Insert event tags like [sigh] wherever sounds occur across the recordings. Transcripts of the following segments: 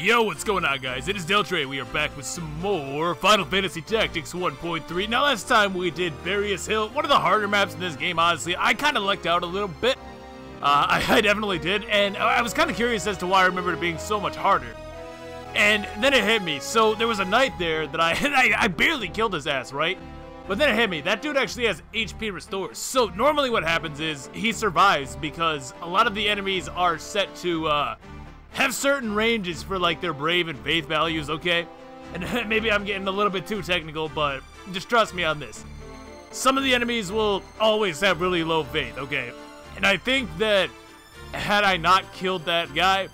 Yo, what's going on, guys? It is Deltre. We are back with some more Final Fantasy Tactics 1.3. Now, last time we did Bariaus Hill, one of the harder maps in this game, honestly. I kind of lucked out a little bit. Uh, [laughs] I, I, definitely did, and I was kind of curious as to why I remembered it being so much harder. And then it hit me. So there was a knight there that I, [laughs] I, I barely killed his ass, right? But then it hit me. That dude actually has HP restores. So normally what happens is he survives because a lot of the enemies are set to uh, have certain ranges for like their brave and faith values, okay? And [laughs] maybe I'm getting a little bit too technical, but just trust me on this. Some of the enemies will always have really low faith, okay? And I think that had I not killed that guy,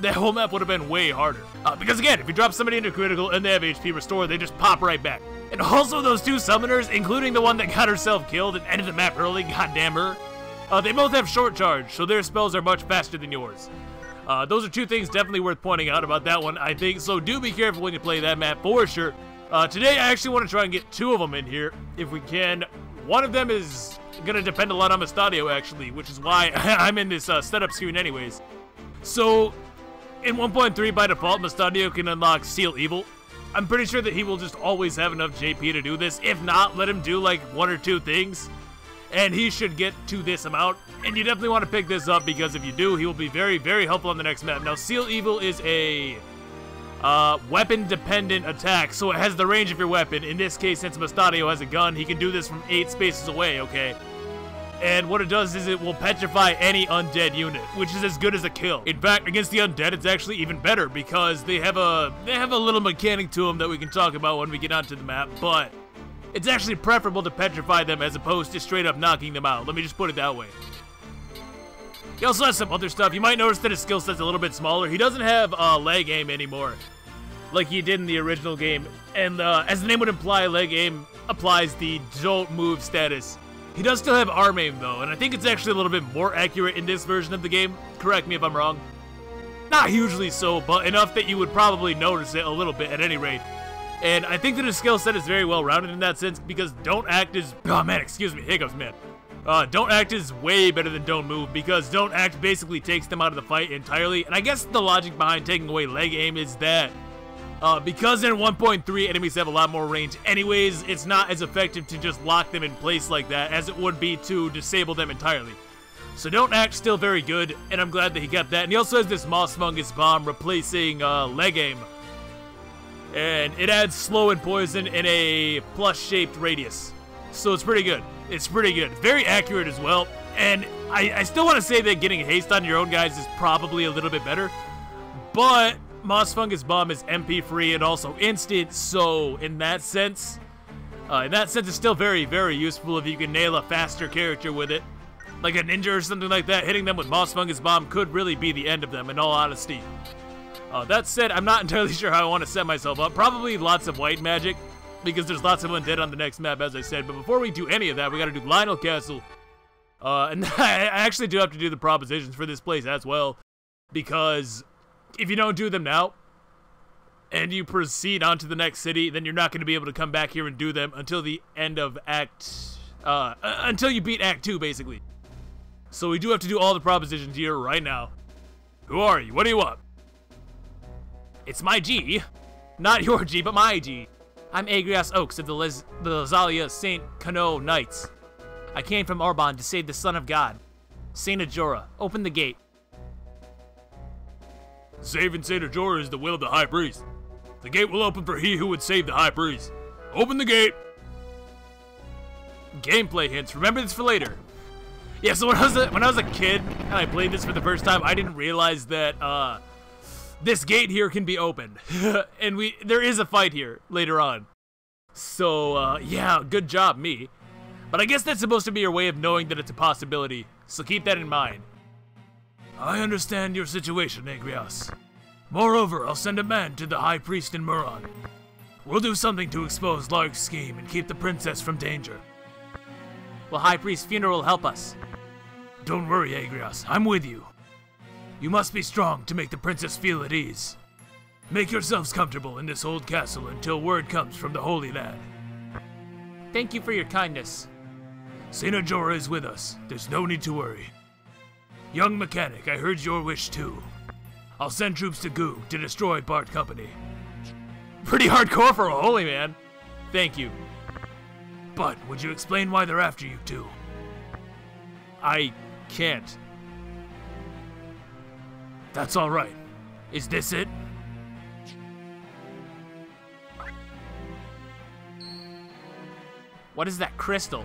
that whole map would have been way harder. Uh, because again, if you drop somebody into critical and they have HP restore, they just pop right back. And also those two summoners, including the one that got herself killed and ended the map early, goddamn her, uh, they both have short charge, so their spells are much faster than yours. Uh, those are two things definitely worth pointing out about that one, I think, so do be careful when you play that map for sure. Uh, today, I actually want to try and get two of them in here, if we can. One of them is going to depend a lot on Mustadio, actually, which is why [laughs] I'm in this uh, setup screen anyways. So, in 1.3, by default, Mustadio can unlock Seal Evil, I'm pretty sure that he will just always have enough JP to do this. If not, let him do like one or two things. And he should get to this amount. And you definitely want to pick this up because if you do, he will be very, very helpful on the next map. Now, Seal Evil is a uh, weapon-dependent attack, so it has the range of your weapon. In this case, since Mustadio has a gun, he can do this from eight spaces away, okay? And what it does is it will petrify any undead unit, which is as good as a kill. In fact, against the undead, it's actually even better because they have a they have a little mechanic to them that we can talk about when we get onto the map, but it's actually preferable to petrify them as opposed to straight up knocking them out. Let me just put it that way. He also has some other stuff. You might notice that his skill set's a little bit smaller. He doesn't have uh, leg aim anymore like he did in the original game. And uh, as the name would imply, leg aim applies the don't move status. He does still have arm aim though, and I think it's actually a little bit more accurate in this version of the game. Correct me if I'm wrong. Not hugely so, but enough that you would probably notice it a little bit at any rate. And I think that his skill set is very well rounded in that sense because Don't Act is. Oh man, excuse me, hiccups, man. Uh, Don't Act is way better than Don't Move because Don't Act basically takes them out of the fight entirely. And I guess the logic behind taking away leg aim is that uh, because in 1.3 enemies have a lot more range anyways, it's not as effective to just lock them in place like that as it would be to disable them entirely. So don't act still very good, and I'm glad that he got that. And he also has this Moss Fungus Bomb replacing uh, Leg Aim. And it adds slow and poison in a plus-shaped radius. So it's pretty good. It's pretty good. Very accurate as well. And I, I still want to say that getting haste on your own guys is probably a little bit better. But Moss Fungus Bomb is MP free and also instant, so in that sense, uh, in that sense, it's still very, very useful if you can nail a faster character with it. Like a ninja or something like that, hitting them with Moss Fungus Bomb could really be the end of them, in all honesty. Uh, that said, I'm not [laughs] entirely sure how I want to set myself up. Probably lots of white magic, because there's lots of undead on the next map, as I said. But before we do any of that, we gotta do Lionel Castle. Uh, and [laughs] I actually do have to do the propositions for this place as well, because if you don't do them now, and you proceed on to the next city, then you're not going to be able to come back here and do them until the end of Act, uh, until you beat Act 2, basically. So we do have to do all the propositions here right now. Who are you? What do you want? It's my G. Not your G, but my G. I'm Agrias Oaks of the, Les the Lesalia St. Cano Knights. I came from Orbonne to save the Son of God. Saint Ajora, open the gate. Saving Saint Ajora is the will of the High Priest. The gate will open for he who would save the High Priest. Open the gate! Gameplay hints. Remember this for later. Yeah, so when I was a, when I was a kid and I played this for the first time, I didn't realize that uh, this gate here can be opened, [laughs] and we there is a fight here later on. So uh, yeah, good job, me. But I guess that's supposed to be your way of knowing that it's a possibility. So keep that in mind. I understand your situation, Agrias. Moreover, I'll send a man to the High Priest in Murond. We'll do something to expose Larg's scheme and keep the princess from danger. Will High Priest's funeral help us? Don't worry, Agrias. I'm with you. You must be strong to make the princess feel at ease. Make yourselves comfortable in this old castle until word comes from the Holy Land. Thank you for your kindness. Saint Ajora is with us. There's no need to worry. Young mechanic, I heard your wish too. I'll send troops to Goog to destroy Bart Company. Pretty hardcore for a holy man. Thank you. But would you explain why they're after you two? I can't. That's alright. Is this it? What is that crystal?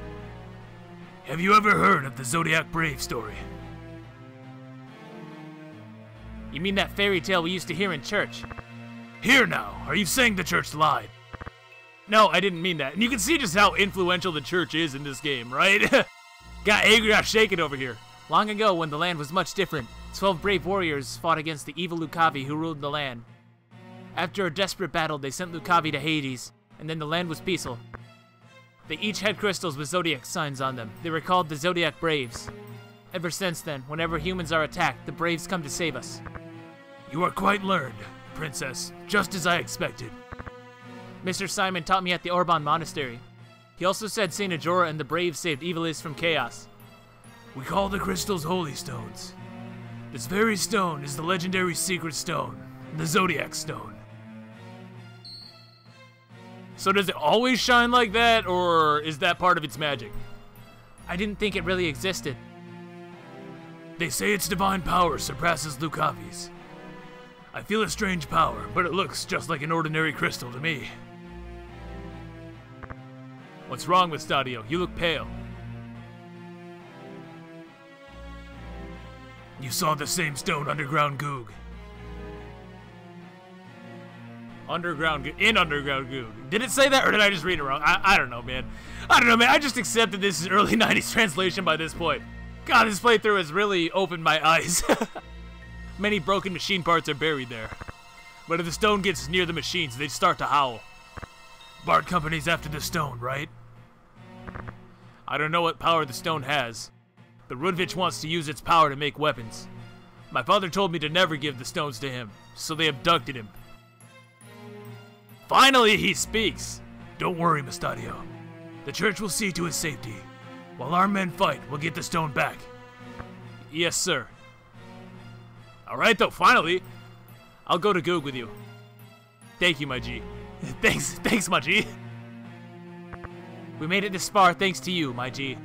Have you ever heard of the Zodiac Brave story? You mean that fairy tale we used to hear in church? Here now, are you saying the church lied? No, I didn't mean that. And you can see just how influential the church is in this game, right? [laughs] Got Agrias shaking over here. Long ago, when the land was much different, twelve brave warriors fought against the evil Lucavi who ruled the land. After a desperate battle, they sent Lucavi to Hades, and then the land was peaceful. They each had crystals with zodiac signs on them. They were called the Zodiac Braves. Ever since then, whenever humans are attacked, the Braves come to save us. You are quite learned, Princess, just as I expected. Mr. Simon taught me at the Orbonne Monastery. He also said St. Ajora and the Braves saved Ivalice from chaos. We call the crystals Holy Stones. This very stone is the legendary Secret Stone, the Zodiac Stone. So does it always shine like that, or is that part of its magic? I didn't think it really existed. They say its divine power surpasses Lucavi's. I feel a strange power, but it looks just like an ordinary crystal to me. What's wrong with Stadio? You look pale. You saw the same stone underground goog. Underground in underground goog. Did it say that, or did I just read it wrong? I, I don't know, man. I don't know, man. I just accepted this is early [laughs] 90s translation by this point. God, this playthrough has really opened my eyes. [laughs] Many broken machine parts are buried there. But if the stone gets near the machines, they start to howl. Bart Company's after the stone, right? I don't know what power the stone has, but Rudvich wants to use its power to make weapons. My father told me to never give the stones to him, so they abducted him. Finally, he speaks! Don't worry, Mustadio. The church will see to his safety. While our men fight, we'll get the stone back. Yes, sir. Alright, though, finally! I'll go to Goog with you. Thank you, my G. [laughs] thanks, thanks, my G. We made it this far thanks to you, my G.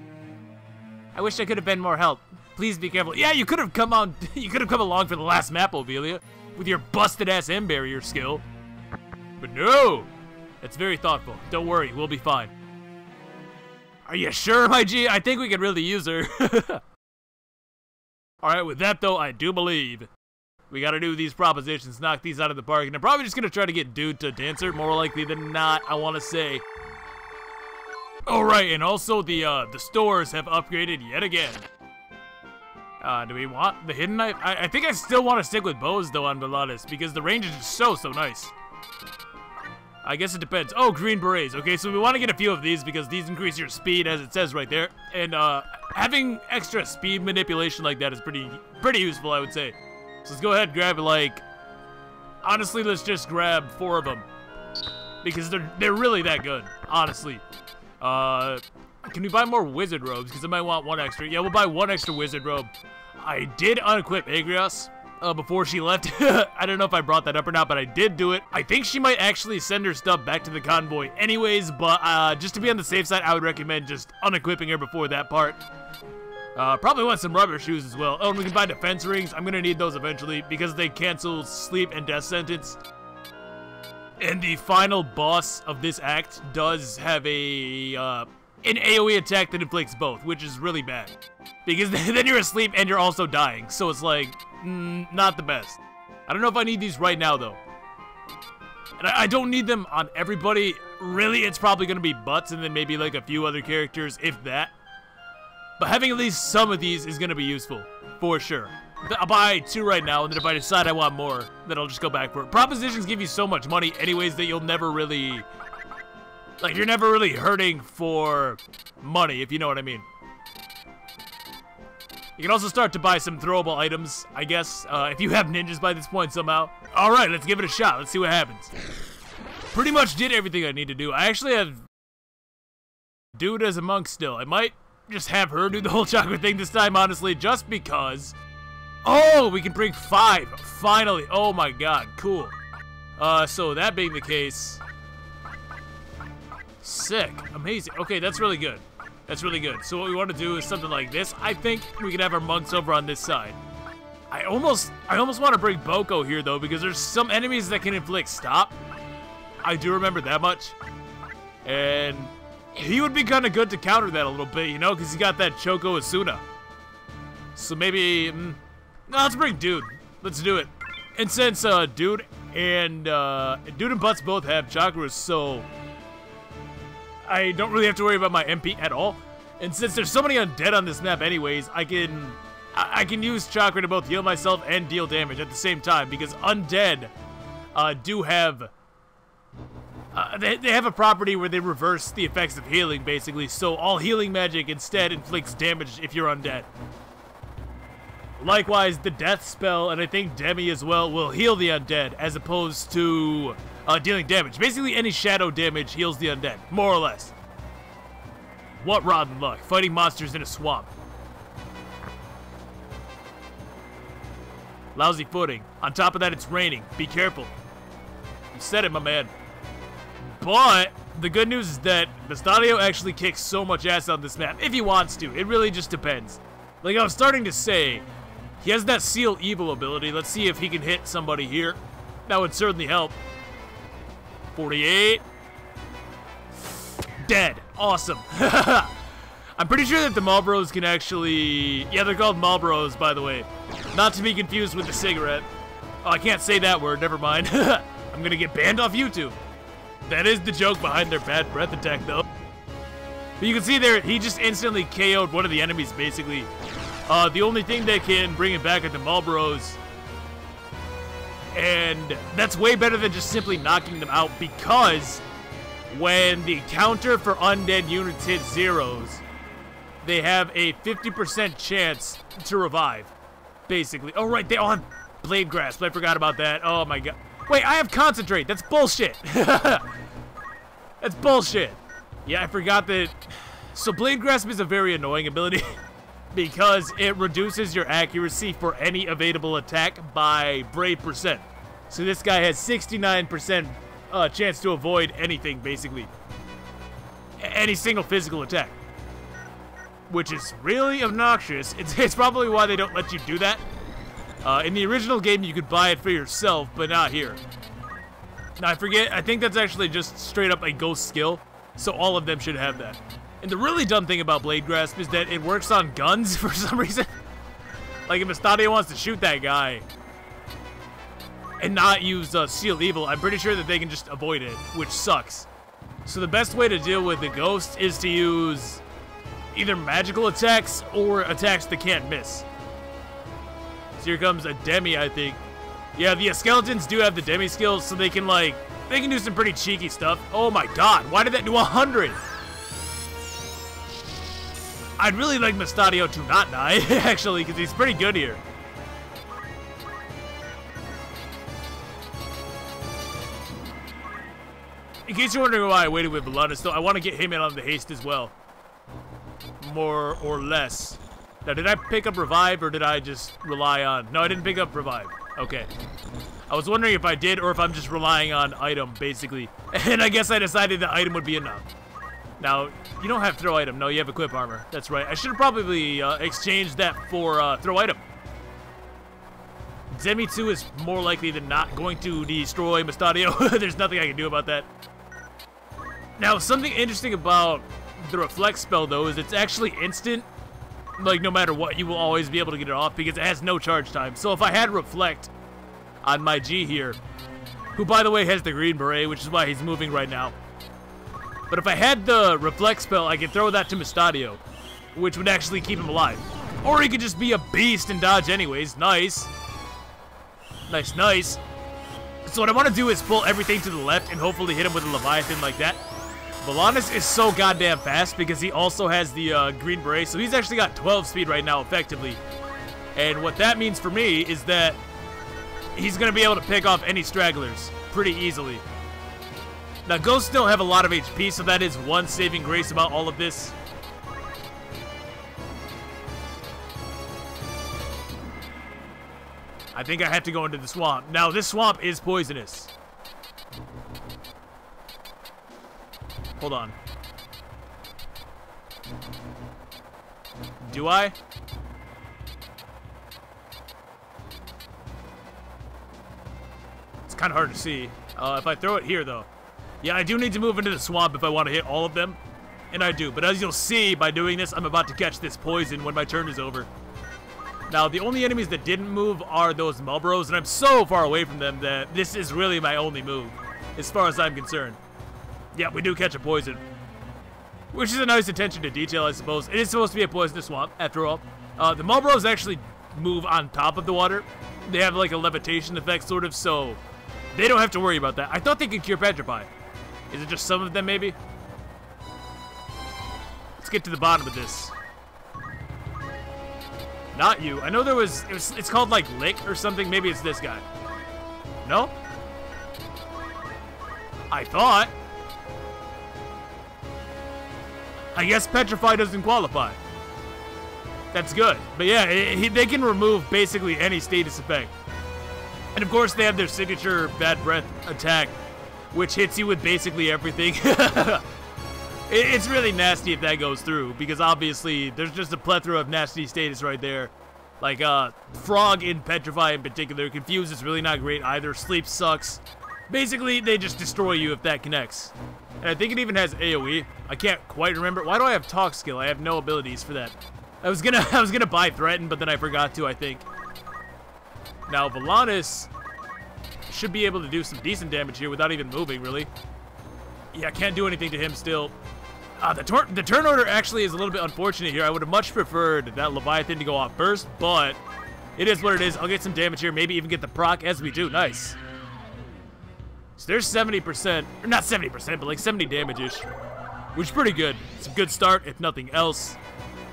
I wish I could have been more help. Please be careful. Yeah, you could have come on. [laughs] You could have come along for the last map, Ovelia, with your busted ass M barrier skill. But no, that's very thoughtful. Don't worry, we'll be fine. Are you sure, my G? I think we could really use her. [laughs] All right, with that though, I do believe we got to do these propositions, knock these out of the park, and I'm probably just gonna try to get dude to dancer. More likely than not, I want to say. All right, and also the uh, the stores have upgraded yet again. Uh, do we want the hidden knife? I, I think I still want to stick with bows though on Veladas because the range is so so nice. I guess it depends. Oh, green berets. Okay, so we want to get a few of these because these increase your speed, as it says right there. And uh, having extra speed manipulation like that is pretty pretty useful, I would say. So let's go ahead and grab like. Honestly, let's just grab four of them because they're they're really that good. Honestly. Uh, can we buy more wizard robes? Because I might want one extra. Yeah, we'll buy one extra wizard robe. I did unequip Agrias uh, before she left. [laughs] I don't know if I brought that up or not, but I did do it. I think she might actually send her stuff back to the convoy anyways, but uh, just to be on the safe side, I would recommend just unequipping her before that part. Uh, probably want some rubber shoes as well. Oh, and we can buy defense rings. I'm gonna need those eventually because they cancel sleep and death sentence. And the final boss of this act does have a uh, an AoE attack that inflicts both, which is really bad. Because [laughs] then you're asleep and you're also dying, so it's like, mm, not the best. I don't know if I need these right now, though. And I, I don't need them on everybody. Really, it's probably going to be Butts and then maybe like a few other characters, if that. But having at least some of these is going to be useful, for sure. I'll buy two right now, and then if I decide I want more, then I'll just go back for it. Propositions give you so much money anyways that you'll never really... Like, you're never really hurting for money, if you know what I mean. You can also start to buy some throwable items, I guess, uh, if you have ninjas by this point somehow. Alright, let's give it a shot. Let's see what happens. Pretty much did everything I need to do. I actually have... Dude as a monk still. I might just have her do the whole [laughs] chakra thing this time, honestly, just because... Oh, we can bring five. Finally. Oh my god. Cool. Uh, so that being the case... Sick. Amazing. Okay, that's really good. That's really good. So what we want to do is something like this. I think we can have our monks over on this side. I almost, I almost want to bring Boco here though, because there's some enemies that can inflict stop. I do remember that much. And he would be kind of good to counter that a little bit, you know, because he got that Choco Esuna. So maybe, mm, no, let's bring Dude. Let's do it. And since uh, Dude and uh, Dude and Butts both have chakras, so I don't really have to worry about my MP at all. And since there's so many undead on this map anyways, I can I, I can use chakra to both heal myself and deal damage at the same time because undead uh, do have uh, they, they have a property where they reverse the effects of healing, basically, so all healing magic instead inflicts damage if you're undead. Likewise, the death spell, and I think Demi as well, will heal the undead, as opposed to uh, dealing damage. Basically, any shadow damage heals the undead, more or less. What rotten luck, fighting monsters in a swamp. Lousy footing. On top of that, it's raining. Be careful. You said it, my man. But the good news is that Mustadio actually kicks so much ass on this map, if he wants to. It really just depends. Like I was starting to say, he has that Seal Evil ability. Let's see if he can hit somebody here. That would certainly help. 48. Dead. Awesome. [laughs] I'm pretty sure that the Marlboros can actually... Yeah, they're called Marlboros, by the way. Not to be confused with the cigarette. Oh, I can't say that word. Never mind. [laughs] I'm gonna get banned off YouTube. That is the joke behind their bad breath attack, though. But you can see there, he just instantly KO'd one of the enemies, basically. Uh, the only thing that can bring it back are the Marlboros. And that's way better than just simply knocking them out because when the counter for undead units hit zeros, they have a 50% chance to revive, basically. Oh, right, they on Blade Grasp. I forgot about that. Oh, my God. Wait, I have Concentrate. That's bullshit. [laughs] that's bullshit. Yeah, I forgot that. So Blade Grasp is a very annoying ability [laughs] because it reduces your accuracy for any available attack by brave percent. So this guy has 69% uh, chance to avoid anything, basically. Any single physical attack. Which is really obnoxious. [laughs] It's, it's probably why they don't let you do that. Uh, in the original game, you could buy it for yourself, but not here. Now, I forget, I think that's actually just straight up a ghost skill, so all of them should have that. And the really dumb thing about Blade Grasp is that it works on guns [laughs] for some reason. like, if Estadio wants to shoot that guy and not use uh, Seal Evil, I'm pretty sure that they can just avoid it, which sucks. So the best way to deal with the ghost is to use either magical attacks or attacks that can't miss. So here comes a Demi, I think. Yeah, the skeletons do have the Demi skills, so they can, like, they can do some pretty cheeky stuff. Oh my god, why did that do 100? I'd really like Mustadio to not die, [laughs] actually, because he's pretty good here. In case you're wondering why I waited with Volantis, though, I want to get him in on the haste as well. More or less. Now, did I pick up Revive, or did I just rely on... No, I didn't pick up Revive. Okay. I was wondering if I did, or if I'm just relying on item, basically. [laughs] And I guess I decided the item would be enough. Now, you don't have throw item. No, you have equip armor. That's right. I should have probably uh, exchanged that for uh, throw item. Demi 2 is more likely than not going to destroy Mustadio. [laughs] There's nothing I can do about that. Now, something interesting about the Reflect spell, though, is it's actually instant. Like, no matter what, you will always be able to get it off because it has no charge time. So if I had Reflect on my G here, who, by the way, has the green beret, which is why he's moving right now. But if I had the Reflect spell, I could throw that to Mustadio, which would actually keep him alive. Or he could just be a beast and dodge anyways. Nice. Nice, nice. So what I want to do is pull everything to the left and hopefully hit him with a Leviathan like that. Volantis is so goddamn fast because he also has the uh, green beret, so he's actually got 12 speed right now, effectively. And what that means for me is that he's going to be able to pick off any stragglers pretty easily. Now, ghosts don't have a lot of HP, so that is one saving grace about all of this. I think I have to go into the swamp. Now, this swamp is poisonous. Hold on. Do I? It's kind of hard to see. Uh, if I throw it here, though. Yeah, I do need to move into the swamp if I want to hit all of them. And I do. But as you'll see, by doing this, I'm about to catch this poison when my turn is over. Now, the only enemies that didn't move are those Malboros, and I'm so far away from them that this is really my only move, as far as I'm concerned. Yeah, we do catch a poison. Which is a nice attention to detail, I suppose. It is supposed to be a poisonous swamp, after all. Uh, the Malboros actually move on top of the water. They have like a levitation effect, sort of, so they don't have to worry about that. I thought they could cure Petrify. Is it just some of them, maybe? Let's get to the bottom of this. Not you. I know there was, it was, it's called like Lick or something. Maybe it's this guy. No? I thought. I guess Petrify doesn't qualify. That's good. But yeah, it, they can remove basically any status effect. And of course, they have their signature Bad Breath attack, which hits you with basically everything. [laughs] it's really nasty if that goes through, because obviously there's just a plethora of nasty status right there. Like, uh, Frog in Petrify in particular. Confuse is really not great either. Sleep sucks. Basically, they just destroy you if that connects. And I think it even has AoE. I can't quite remember. Why do I have talk skill? I have no abilities for that. I was gonna [laughs] I was gonna buy Threaten, but then I forgot to, I think. Now, Volantis should be able to do some decent damage here without even moving, really. Yeah, can't do anything to him still. Uh, the, the turn order actually is a little bit unfortunate here. I would have much preferred that Leviathan to go off first, but it is what it is. I'll get some damage here, maybe even get the proc as we do. Nice. So there's 70%, or not 70%, but like 70 damage-ish, which is pretty good. It's a good start, if nothing else.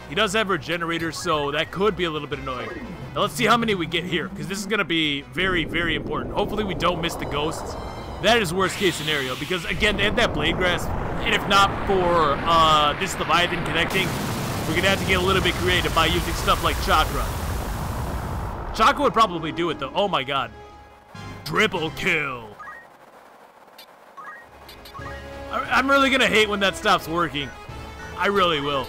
He does have Regenerator, so that could be a little bit annoying. Now let's see how many we get here, because this is going to be very, very important. Hopefully we don't miss the ghosts. That is worst case scenario, because again, they have that Blade Grasp, and if not for uh, this Leviathan connecting, we're going to have to get a little bit creative by using stuff like Chakra. Chakra would probably do it, though. Oh my god. Triple kill. I'm really going to hate when that stops working. I really will.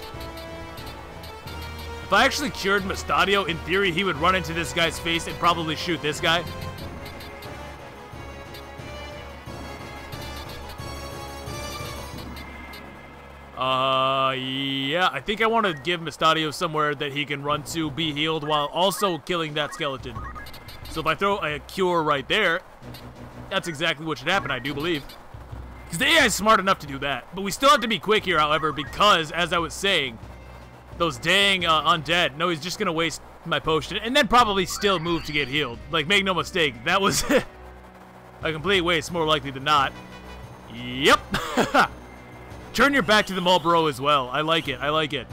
If I actually cured Mustadio, in theory, he would run into this guy's face and probably shoot this guy. Uh, yeah, I think I want to give Mustadio somewhere that he can run to, be healed, while also killing that skeleton. So if I throw a cure right there, that's exactly what should happen, I do believe. Because the AI is smart enough to do that. But we still have to be quick here, however, because, as I was saying, those dang uh, undead. No, he's just to waste my potion and then probably still move to get healed. Like, make no mistake, that was [laughs] a complete waste, more likely than not. Yep. [laughs] Turn your back to the Marlboro as well. I like it. I like it.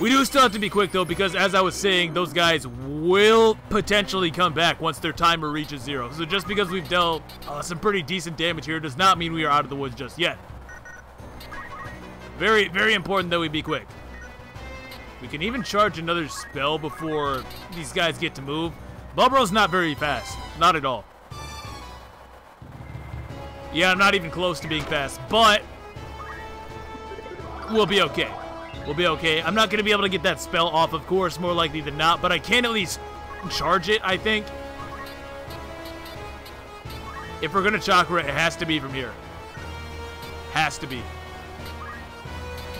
We do still have to be quick, though, because as I was saying, those guys will potentially come back once their timer reaches zero. So just because we've dealt uh, some pretty decent damage here does not mean we are out of the woods just yet. Very, very important that we be quick. We can even charge another spell before these guys get to move. Bulbro's not very fast. Not at all. Yeah, I'm not even close to being fast, but we'll be okay. We'll be okay. I'm not going to be able to get that spell off, of course, more likely than not, but I can at least charge it, I think. If we're going to chakra, it has to be from here. Has to be.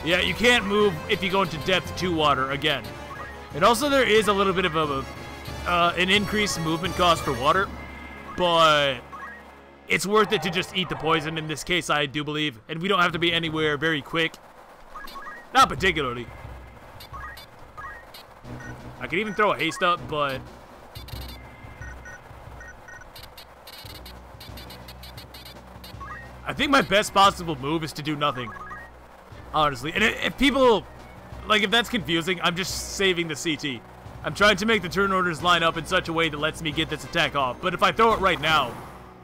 Yeah, you can't move if you go into depth 2 water again. And also there is a little bit of a, uh, an increased movement cost for water, but it's worth it to just eat the poison in this case, I do believe. And we don't have to be anywhere very quick. Not particularly. I could even throw a haste up, but... I think my best possible move is to do nothing honestly. And if people, like, if that's confusing, I'm just saving the CT. I'm trying to make the turn orders line up in such a way that lets me get this attack off. But if I throw it right now,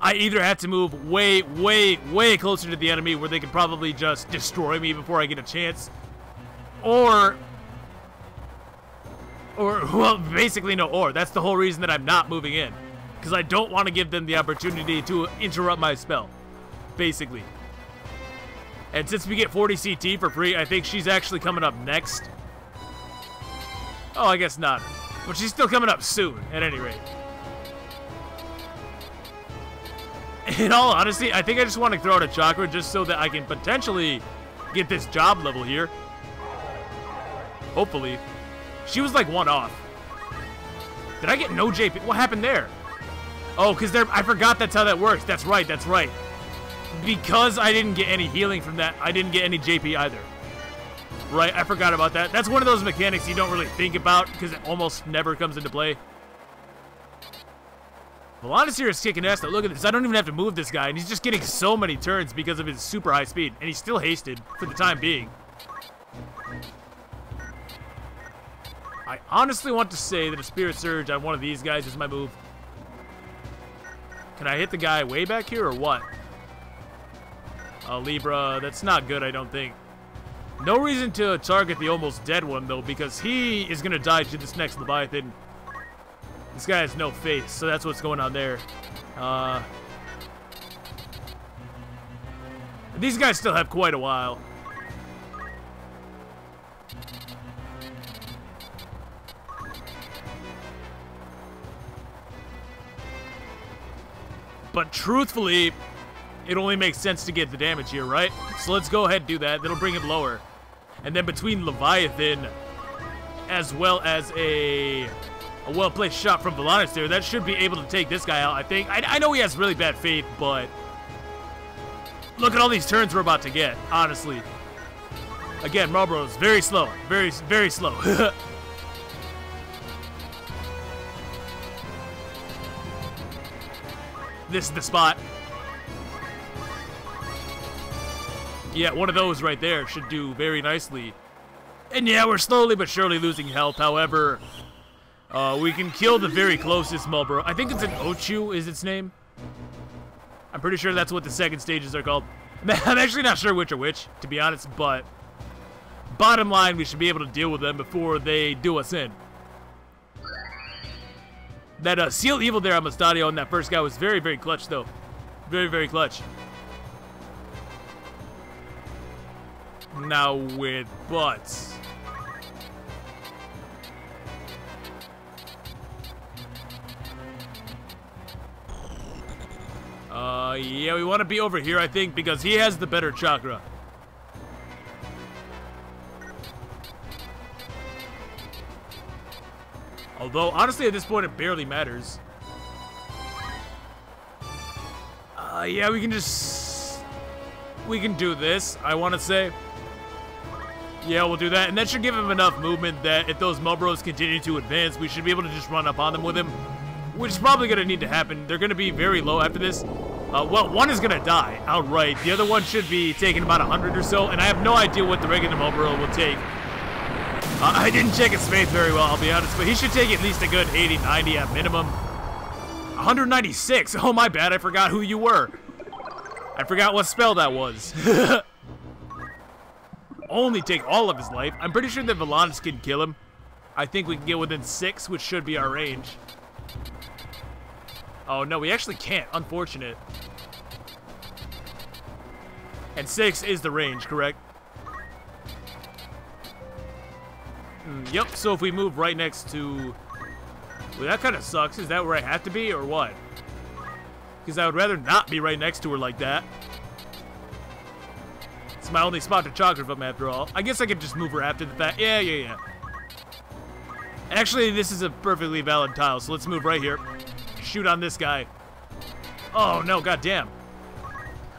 I either have to move way, way, way closer to the enemy where they can probably just destroy me before I get a chance, or Or, [laughs] well, basically no or. That's the whole reason that I'm not moving in. Because I don't want to give them the opportunity to interrupt my spell. Basically. And since we get 40 CT for free, I think she's actually coming up next. Oh, I guess not. But she's still coming up soon, at any rate. [laughs] In all honesty, I think I just want to throw out a chakra just so that I can potentially get this job level here. Hopefully. She was like one off. Did I get no JP? What happened there? Oh, because I forgot that's how that works. That's right, that's right. Because I didn't get any healing from that, I didn't get any JP either. Right, I forgot about that. That's one of those mechanics you don't really think about because it almost never comes into play. Volantis here is kicking ass. Now look at this. I don't even have to move this guy, and he's just getting so many turns because of his super high speed, and he's still hasted for the time being. I honestly want to say that a Spirit Surge on one of these guys is my move. Can I hit the guy way back here or what? Uh, Libra, that's not good, I don't think. No reason to target the almost dead one, though, because he is going to die to this next Leviathan. This guy has no face, so that's what's going on there. Uh, these guys still have quite a while. But truthfully, it only makes sense to get the damage here, right? So let's go ahead and do that. That'll bring it lower. And then between Leviathan, as well as a, a well-placed shot from Volantis there, that should be able to take this guy out, I think. I, I know he has really bad faith, but look at all these turns we're about to get, honestly. Again, Marlboro's very slow. Very, very slow. [laughs] this is the spot. Yeah, one of those right there should do very nicely. And yeah, we're slowly but surely losing health. However, uh, we can kill the very closest Marlboro. I think it's an Ochu is its name. I'm pretty sure that's what the second stages are called. [laughs] I'm actually not sure which are which, to be honest, but bottom line, we should be able to deal with them before they do us in. That uh, Seal Evil there on Mustadio on that first guy was very, very clutch, though. Very, very clutch. Now with butts. Uh, yeah, we want to be over here, I think, because he has the better chakra. Although, honestly, at this point, it barely matters. Uh, yeah, we can just... We can do this, I want to say. Yeah, we'll do that. And that should give him enough movement that if those Mubros continue to advance, we should be able to just run up on them with him. Which is probably going to need to happen. They're going to be very low after this. Uh, well, one is going to die outright. The other one should be taking about 100 or so. And I have no idea what the regular Mubro will take. Uh, I didn't check his faith very well, I'll be honest, but he should take at least a good 80, 90 at minimum. 196. Oh, my bad. I forgot who you were. I forgot what spell that was. [laughs] Only take all of his life. I'm pretty sure that Volantis can kill him. I think we can get within six, which should be our range. Oh, no, we actually can't. Unfortunate. And six is the range, correct? Mm, yep, so if we move right next to... Well, that kind of sucks. Is that where I have to be, or what? Because I would rather not be right next to her like that. My only spot to chocolate from, after all. I guess I could just move her after the fact. Yeah, yeah, yeah. Actually, this is a perfectly valid tile, so let's move right here. Shoot on this guy. Oh, no, goddamn.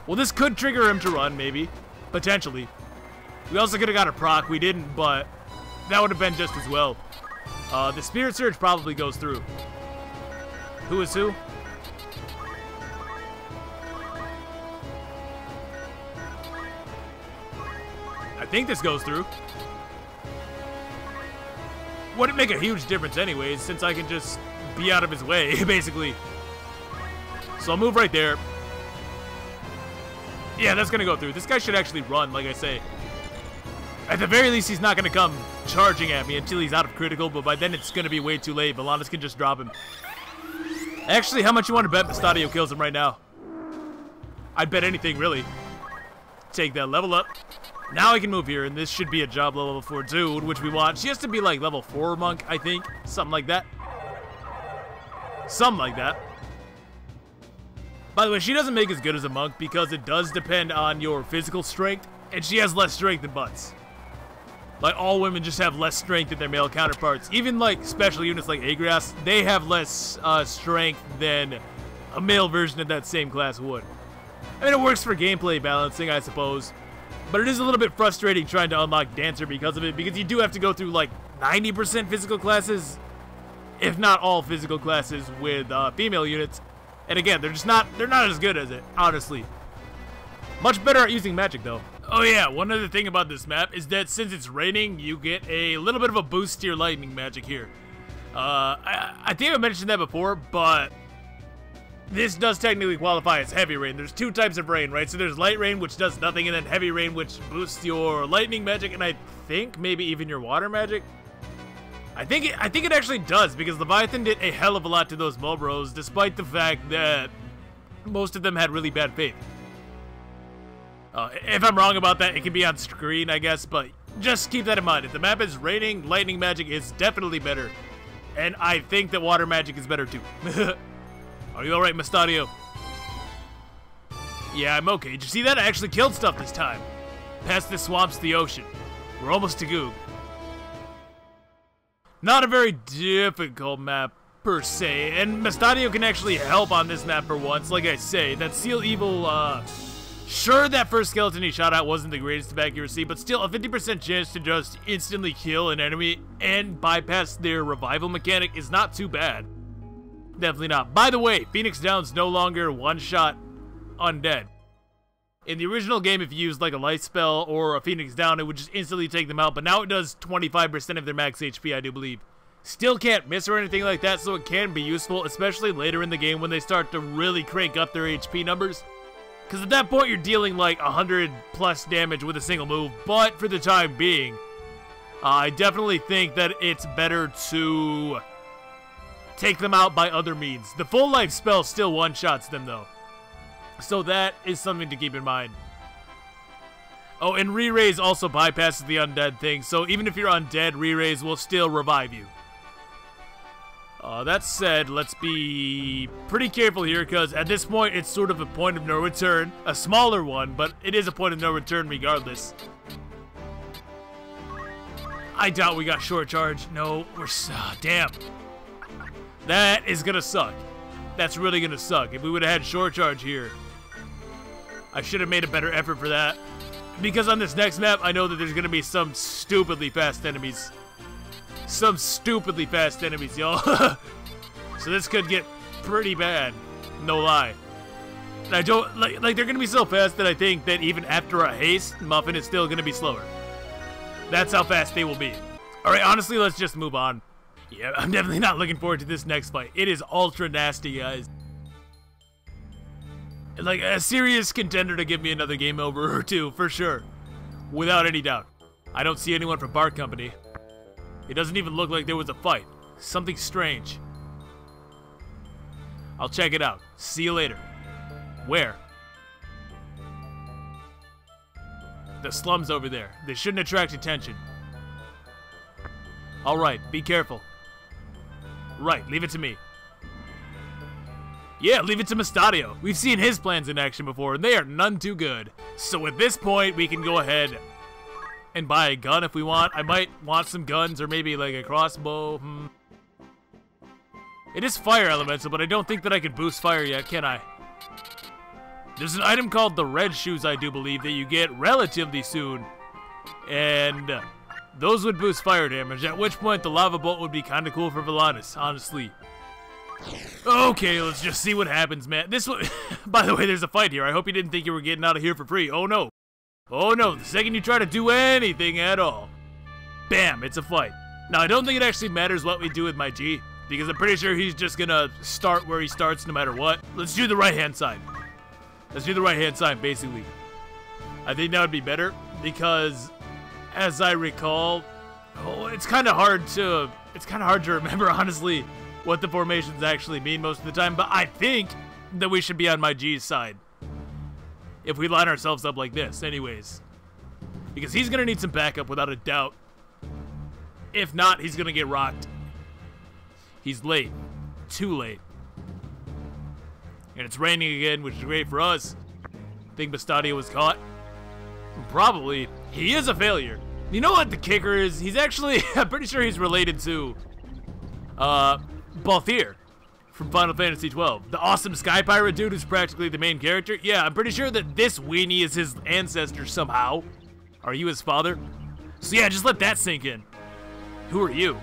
Well, this could trigger him to run, maybe. Potentially. We also could have got a proc. We didn't, but that would have been just as well. Uh, the Spirit Surge probably goes through. Who is who? Think this goes through. Wouldn't make a huge difference anyways, since I can just be out of his way, [laughs] basically. So I'll move right there. Yeah, that's gonna go through. This guy should actually run, like I say. At the very least, he's not to come charging at me until he's out of critical, but by then it's to be way too late. Velanus can just drop him. Actually, how much you want to bet Mustadio kills him right now? I'd bet anything, really. Take that level up. Now I can move here, and this should be a job level 4 dude, which we want. She has to be like level 4 monk, I think. Something like that. Something like that. By the way, she doesn't make as good as a monk because it does depend on your physical strength, and she has less strength than butts. Like, all women just have less strength than their male counterparts. Even, like, special units like Agrias, they have less uh, strength than a male version of that same class would. I mean, it works for gameplay balancing, I suppose. But it is a little bit frustrating trying to unlock Dancer because of it, because you do have to go through, like, 90% physical classes, if not all physical classes with uh, female units. And again, they're just not, they're not as good as it, honestly. Much better at using magic, though. Oh yeah, one other thing about this map is that since it's raining, you get a little bit of a boost to your lightning magic here. Uh, I, I think I mentioned that before, but this does technically qualify as heavy rain. There's two types of rain, right? So there's light rain, which does nothing, and then heavy rain, which boosts your lightning magic, and I think maybe even your water magic. I think it, I think it actually does, because Leviathan did a hell of a lot to those Mulbros, despite the fact that most of them had really bad faith. Uh, if I'm wrong about that, it can be on screen, I guess, but just keep that in mind. If the map is raining, lightning magic is definitely better. And I think that water magic is better too. [laughs] Are you alright, Mustadio? Yeah, I'm okay. Did you see that? I actually killed stuff this time. Past the swamps, the ocean. We're almost to Goog. Not a very difficult map, per se, and Mustadio can actually help on this map for once, like I say. That Seal Evil, uh, Sure, that first skeleton he shot at wasn't the greatest of accuracy, but still a 50% chance to just instantly kill an enemy and bypass their revival mechanic is not too bad. Definitely not. By the way, Phoenix Down's no longer one-shot undead. In the original game, if you used like a light spell or a Phoenix Down, it would just instantly take them out, but now it does 25% of their max HP, I do believe. Still can't miss or anything like that, so it can be useful, especially later in the game when they start to really crank up their HP numbers. Because at that point, you're dealing like 100 plus damage with a single move. But for the time being, uh, I definitely think that it's better to take them out by other means. The full life spell still one-shots them, though. So that is something to keep in mind. Oh, and re-raise also bypasses the undead thing, so even if you're undead, re-raise will still revive you. Uh, that said, let's be pretty careful here because at this point it's sort of a point of no return. A smaller one, but it is a point of no return regardless. I doubt we got short charge. No, we're... Uh, damn. That is gonna suck. That's really gonna suck. If we would have had short charge here. I should have made a better effort for that. Because on this next map, I know that there's gonna be some stupidly fast enemies some stupidly fast enemies, y'all. [laughs] so this could get pretty bad. No lie. And I don't like like they're gonna be so fast that I think that even after a haste, Muffin is still gonna be slower. That's how fast they will be. Alright, honestly, let's just move on. Yeah, I'm definitely not looking forward to this next fight. It is ultra nasty, guys. Like, a serious contender to give me another game over or two, for sure. Without any doubt. I don't see anyone from Bart Company. It doesn't even look like there was a fight. Something strange. I'll check it out. See you later. Where? The slums over there. They shouldn't attract attention. Alright, be careful. Right, leave it to me. Yeah, leave it to Mustadio. We've seen his plans in action before, and they are none too good. So at this point, we can go ahead and buy a gun if we want. I might want some guns or maybe like a crossbow. Hmm. It is fire elemental, but I don't think that I can boost fire yet, can I? There's an item called the red shoes, I do believe, that you get relatively soon. And those would boost fire damage, at which point the lava bolt would be kind of cool for Velanus, honestly. Okay, let's just see what happens, man. This one, [laughs] by the way, there's a fight here. I hope you didn't think you were getting out of here for free. Oh no. Oh no, the second you try to do anything at all, bam, it's a fight. Now, I don't think it actually matters what we do with my G, because I'm pretty sure he's just gonna start where he starts no matter what. Let's do the right-hand side. Let's do the right-hand side, basically. I think that would be better, because as I recall, oh, it's kind of hard to it's kind of hard to remember [laughs] honestly what the formations actually mean most of the time, but I think that we should be on my G's side if we line ourselves up like this, anyways. Because he's gonna need some backup without a doubt. If not, he's gonna get rocked. He's late. Too late. And it's raining again, which is great for us. I Think Mustadio was caught? Probably. He is a failure. You know what the kicker is? He's actually, [laughs] I'm pretty sure he's related to, uh, Balthier from Final Fantasy XII. The awesome Sky Pirate dude who's practically the main character. Yeah, I'm pretty sure that this weenie is his ancestor somehow. Are you his father? So yeah, just let that sink in. Who are you?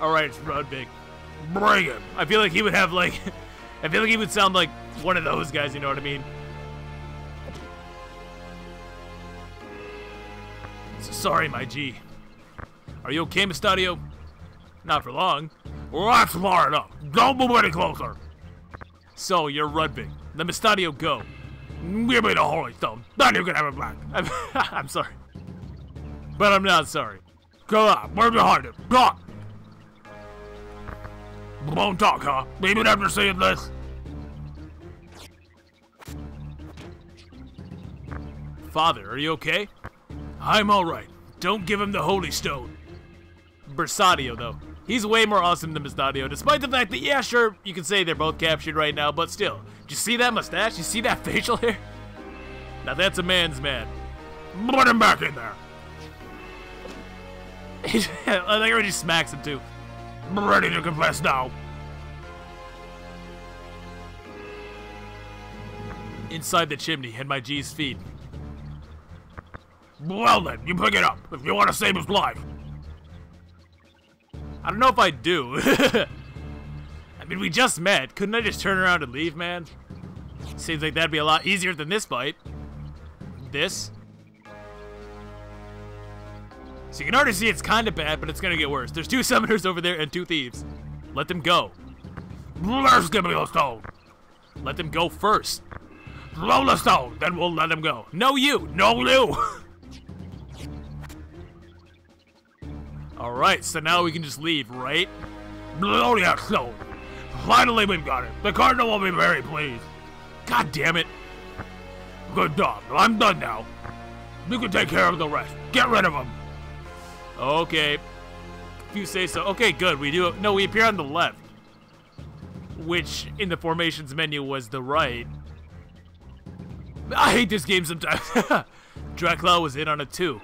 Alright, it's Rudvich. Bring him. I feel like he would have like, [laughs] I feel like he would sound like one of those guys, you know what I mean? Sorry, my G. Are you okay, Mustadio? Not for long. That's far enough. Don't move any closer. So, you're Rudvich. Let Mustadio go. Give me the Holy Stone. Then you can have it back. I'm, I'm sorry. But I'm not sorry. Go on. We're behind him. Go on. Won't talk, huh? Even after seeing this? Father, are you okay? I'm alright. Don't give him the Holy Stone. Besrodio, though. He's way more awesome than Mustadio, despite the fact that, yeah, sure, you can say they're both captured right now, but still. Did you see that mustache? You see that [laughs] facial hair? Now that's a man's man. Put him back in there. [laughs] I think already smacks him too. I'm ready to confess now. Inside the chimney, at my G's feet. Well then, you pick it up, if you want to save his life. I don't know if I do. [laughs] I mean, we just met. Couldn't I just turn around and leave, man? Seems like that'd be a lot easier than this fight. This. So you can already see it's kind of bad, but it's going to get worse. There's two [laughs] summoners over there and two thieves. Let them go. Let's give me a stone. Let them go first. Roll the stone, then we'll let them go. No you, no you. [laughs] Alright, so now we can just leave, right? Yeah, stone. Finally we've got it. The cardinal will be very pleased. God damn it. Good job. I'm done now. You can take care of the rest. Get rid of them. Okay. If you say so. Okay, good. We do. No, we appear on the left. Which, in the formations menu, was the right. I hate this game sometimes. [laughs] Draclau was in on it too.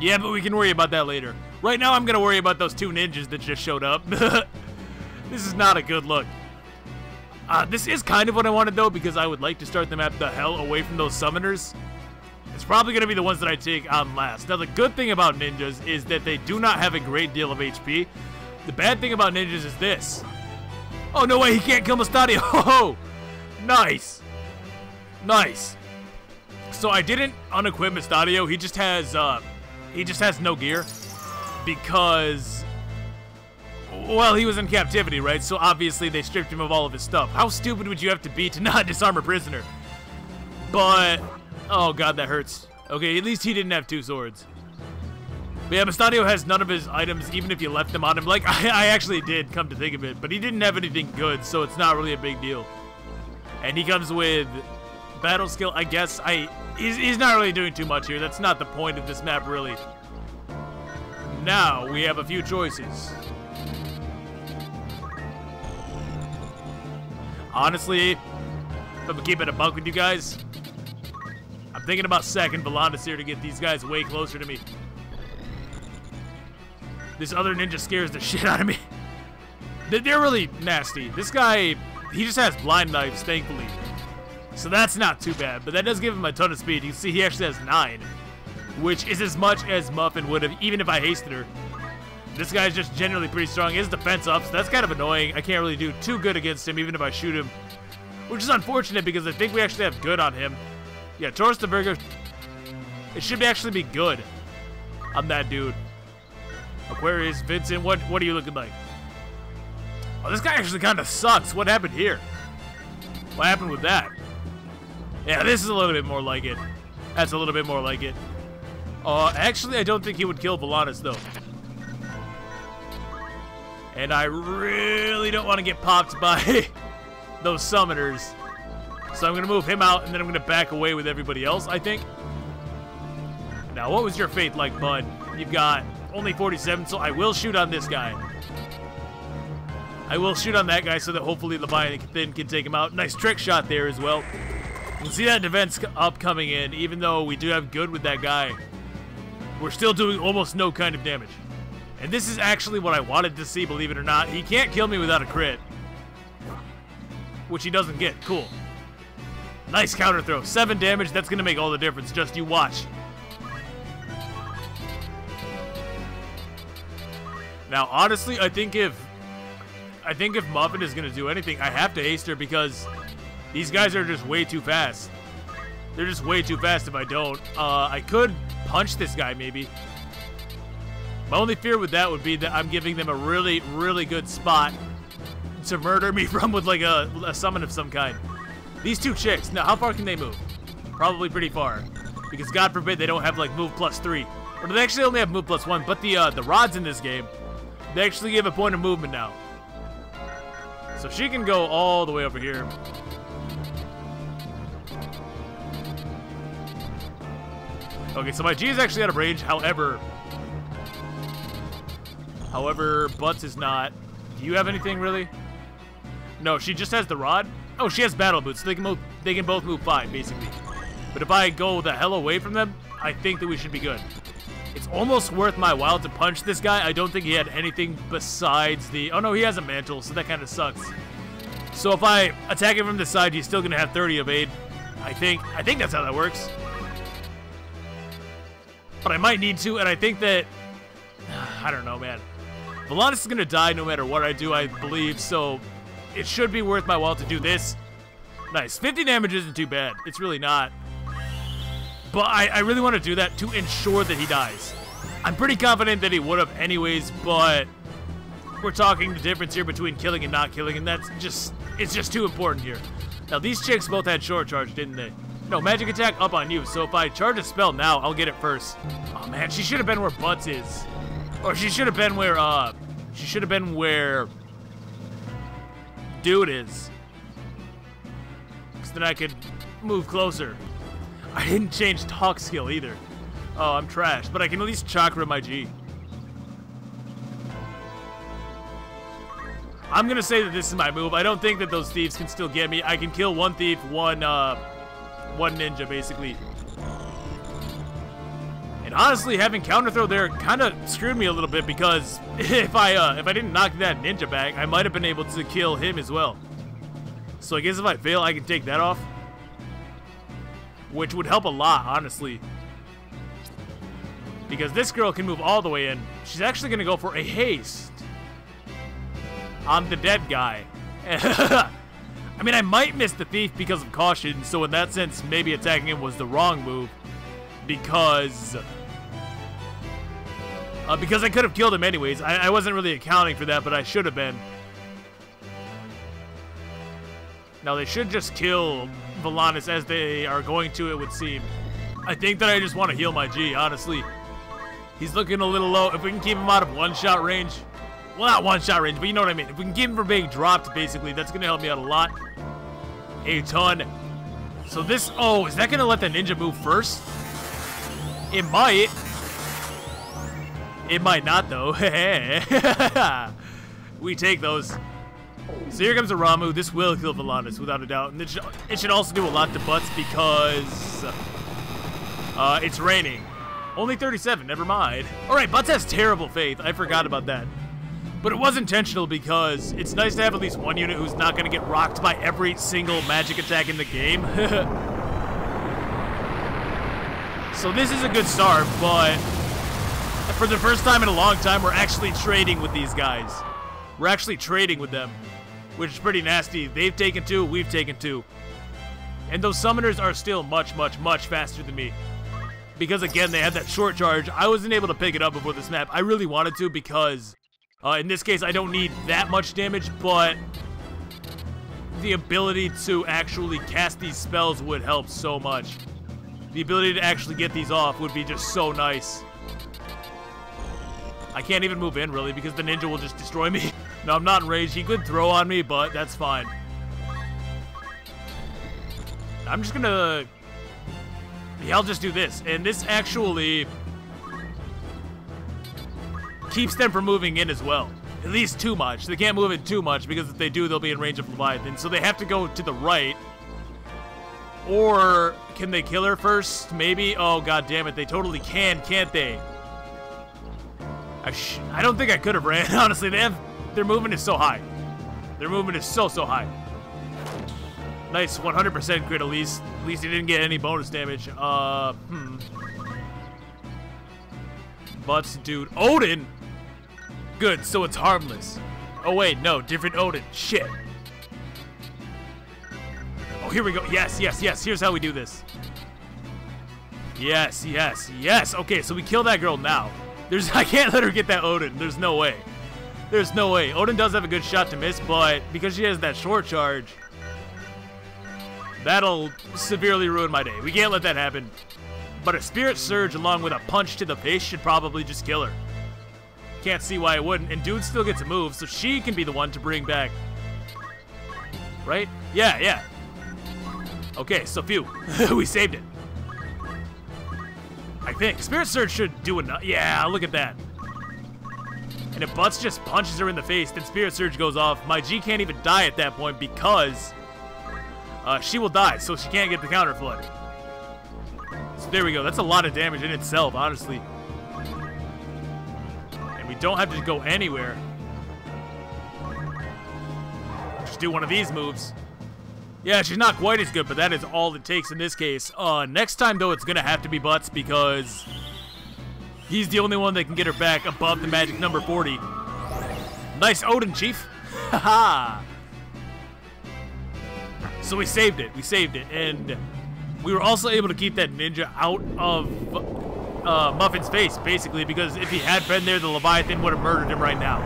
Yeah, but we can worry about that later. Right now, I'm gonna worry about those two ninjas that just showed up. [laughs] this is not a good look. Uh, this is kind of what I wanted, though, because I would like to start the map the hell away from those summoners. It's probably going to be the ones that I take on last. Now, the good thing about ninjas is that they do not have a great deal of HP. The bad thing about ninjas is this. Oh, no way, he can't kill Mustadio. [laughs] Oh, nice. Nice. So I didn't unequip Mustadio. He just has, uh, he just has no gear because well, he was in captivity, right? So obviously they stripped him of all of his stuff. How stupid would you have to be to not [laughs] disarm a prisoner? But, oh god, that hurts. Okay, at least he didn't have two swords. But yeah, Mustadio has none of his items, even if you left them on him. Like, [laughs] I, I actually did, come to think of it. But he didn't have anything good, so it's not really a big deal. And he comes with battle skill, I guess. I he's, he's not really doing too much here. That's not the point of this map, really. Now, we have a few choices. Honestly, if I'm keeping a bunk with you guys, I'm thinking about second Volantis here to get these guys way closer to me. This other ninja scares the [laughs] shit out of me. They're really nasty. This guy, he just has blind knives, thankfully. So that's not too bad, but that does give him a ton of speed. You see he actually has 9, which is as much as Muffin would have, even if I hasted her. This guy's just generally pretty strong. His defense up, so that's kind of annoying. I can't really do too good against him, even if I shoot him. Which is unfortunate, because I think we actually have good on him. Yeah, Torstenberger, it should actually be good on that dude. Aquarius, Vincent, what, what are you looking like? Oh, this guy actually kind of sucks. What happened here? What happened with that? Yeah, this is a little bit more like it. That's a little bit more like it. Uh, actually, I don't think he would kill Volantis, though. And I really don't want to get popped [laughs] by those summoners. So I'm going to move him out, and then I'm going to back away with everybody else, I think. Now, what was your fate like, bud? You've got only 47, so I will shoot on this guy. I will shoot on that guy so that hopefully Leviathan can take him out. Nice trick shot there as well. Can see that defense up coming in, even though we do have good with that guy. We're still doing almost no kind of damage. And this is actually what I wanted to see, believe it or not. He can't kill me without a crit. Which he doesn't get. Cool. Nice counter throw. Seven damage, that's going to make all the difference. Just you watch. Now, honestly, I think if... I think if Muffin is going to do anything, I have to haste her because these guys are just way too fast. They're just way too fast if I don't. Uh, I could punch this guy, maybe. My only fear with that would be that I'm giving them a really, really good spot to murder me [laughs] from with like a, a summon of some kind. These two chicks, now how far can they move? Probably pretty far. Because God forbid they don't have like move plus three. Or they actually only have move plus one, but the uh, the rods in this game, they actually give a point of movement now. So she can go all the way over here. Okay, so my G is actually out of range, however... However, Butts is not. Do you have anything, really? No, she just has the rod? Oh, she has battle boots, so they can move, they can both move five, basically. But if I go the hell away from them, I think that we should be good. It's almost worth my while to punch this guy. I don't think he had anything besides the... Oh, no, he has a mantle, so that kind of sucks. So if I attack him from the side, he's still going to have 30 evade. I think. I think that's how that works. But I might need to, and I think that... [sighs] I don't know, man. Volantis is going to die no matter what I do, I believe, so it should be worth my while to do this. Nice. 50 damage isn't too bad. It's really not. But I, I really want to do that to ensure that he dies. I'm pretty confident that he would have anyways, but we're talking the difference here between killing and not killing, and that's just, it's just too important here. Now, these chicks both had short charge, didn't they? No, magic attack up on you, so if I charge a spell now, I'll get it first. Oh, man, she should have been where Butts is. Or she should have been where, uh, she should have been where Dude is. Because then I could move closer. I didn't change talk skill either. Oh, I'm trash, but I can at least chakra my G. I'm gonna say that this is my move. I don't think that those thieves can still get me. I can kill one thief, one, uh, one ninja, basically. And honestly, having counter throw there kind of screwed me a little bit because [laughs] if I, uh, if I didn't knock that ninja back, I might have been able to kill him as well. So I guess if I fail, I can take that off. Which would help a lot, honestly. Because this girl can move all the way in. She's actually going to go for a haste. On the dead guy. [laughs] I mean, I might miss the thief because of caution, so in that sense, maybe attacking him was the wrong move. Because... Uh, because I could have killed him anyways. I, I wasn't really accounting for that, but I should have been. Now, they should just kill Volantis as they are going to, it would seem. I think that I just want to heal my G, honestly. He's looking a little low. If we can keep him out of one-shot range, well, not one-shot range, but you know what I mean. If we can get him from being dropped, basically, that's going to help me out a lot. A ton. So this, oh, is that going to let the ninja move first? It might. It might not, though. [laughs] we take those. So here comes a Ramuh. This will kill Volantis, without a doubt. And it should, it should also do a lot to Butts because uh, it's raining. Only 37, never mind. Alright, Butts has terrible faith. I forgot about that. But it was intentional because it's nice to have at least one unit who's not going to get rocked by every single magic attack in the game. [laughs] so this is a good start, but for the first time in a long time, we're actually trading with these guys. We're actually trading with them, which is pretty nasty. They've taken two, we've taken two. And those summoners are still much, much, much faster than me because again they had that short charge. I wasn't able to pick it up before the snap. I really wanted to because uh, in this case I don't need that much damage, but the ability to actually cast these spells would help so much. The ability to actually get these off would be just so nice. I can't even move in, really, because the ninja will just destroy me. [laughs] no, I'm not enraged. He could throw on me, but that's fine. I'm just gonna... Yeah, I'll just do this. And this actually keeps them from moving in as well. At least too much. They can't move in too much because if they do, they'll be in range of Leviathan. So they have to go to the right. Or can they kill her first? Maybe? Oh, god damn it. They totally can, can't they? I, I don't think I could have ran, [laughs] honestly. They have, their movement is so high. Their movement is so, so high. Nice 100% crit at least. At least he didn't get any bonus damage. Uh, hmm. But, dude, Odin Good, so it's harmless. Oh wait, no, different Odin. Shit. Oh, here we go. Yes, yes, yes. Here's how we do this. Yes, yes, yes. Okay, so we kill that girl now. There's [laughs] I can't let her get that Odin. There's no way. There's no way. Odin does have a good shot to miss, but because she has that short charge, that'll severely ruin my day. We can't let that happen. But a Spirit Surge along with a punch to the face should probably just kill her. Can't see why it wouldn't. And Dude still gets a move, so she can be the one to bring back. Right? Yeah, yeah. Okay, so phew. [laughs] we saved it. I think. Spirit Surge should do enough. Yeah, look at that. And if Butts just punches her in the face, then Spirit Surge goes off. My G can't even die at that point because uh, she will die, so she can't get the counter flood. So there we go. That's a lot of damage in itself, honestly don't have to go anywhere. Just do one of these moves. Yeah, she's not quite as good, but that is all it takes in this case. Uh, next time, though, it's going to have to be Butts because he's the only one that can get her back above the magic number 40. Nice Odin, Chief. [laughs] Haha. so we saved it. We saved it. And we were also able to keep that ninja out of uh, Muffin's face, basically, because if he had been there, the Leviathan would have murdered him right now.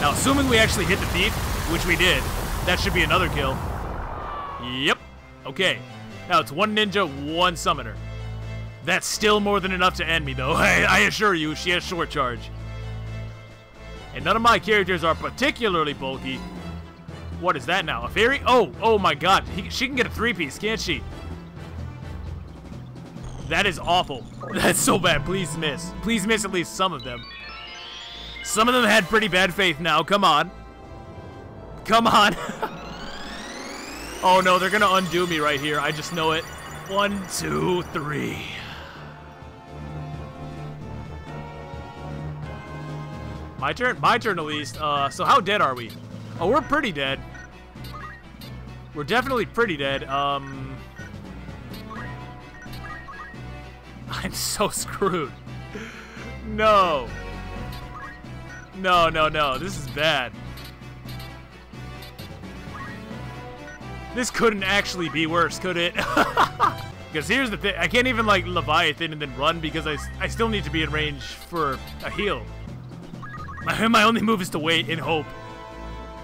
Now, assuming we actually hit the thief, which we did, that should be another kill. Yep. Okay. Now, it's one ninja, one summoner. That's still more than enough to end me, though. [laughs] I, I assure you, she has short charge. And none of my characters are particularly bulky. What is that now? A fairy? Oh, oh my god. He, she can get a three-piece, can't she? That is awful. That's so bad. Please miss. Please miss at least some of them. Some of them had pretty bad faith now. Come on. Come on. [laughs] oh no, they're gonna undo me right here. I just know it. One, two, three. My turn? My turn at least. Uh, so how dead are we? Oh, we're pretty dead. We're definitely pretty dead. Um, [laughs] I'm so screwed. No. No, no, no. This is bad. This couldn't actually be worse, could it? [laughs] because here's the thing. I can't even, like, Leviathan and then run because I, I still need to be in range for a heal. My, [laughs] my only move is to wait and hope.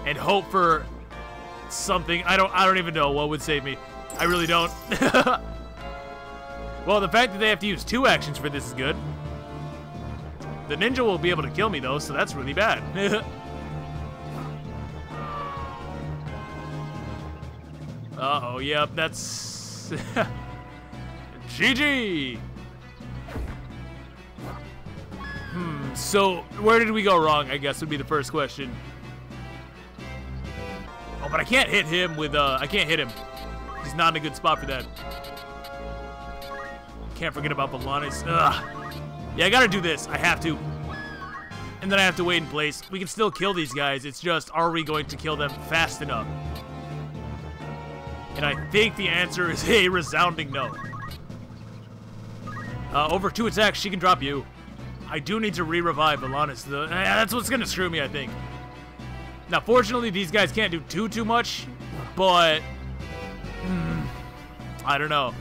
And hope for something. I don't, I don't even know what would save me. I really don't. Well, the fact that they have to use two actions for this is good. The ninja will be able to kill me, though, so that's really bad. [laughs] Uh-oh, yep, that's... [laughs] GG! Hmm, so where did we go wrong, I guess, would be the first question. Oh, but I can't hit him with, uh, I can't hit him. He's not in a good spot for that. Can't forget about Balanis. Ugh. Yeah, I gotta do this. I have to. And then I have to wait in place. We can still kill these guys. It's just, are we going to kill them fast enough? And I think the answer is [laughs] a resounding no. Uh, over two attacks, she can drop you. I do need to re-revive Alanis. Uh, that's what's gonna screw me, I think. Now, fortunately, these guys can't do too, too much, but... Mm, I don't know.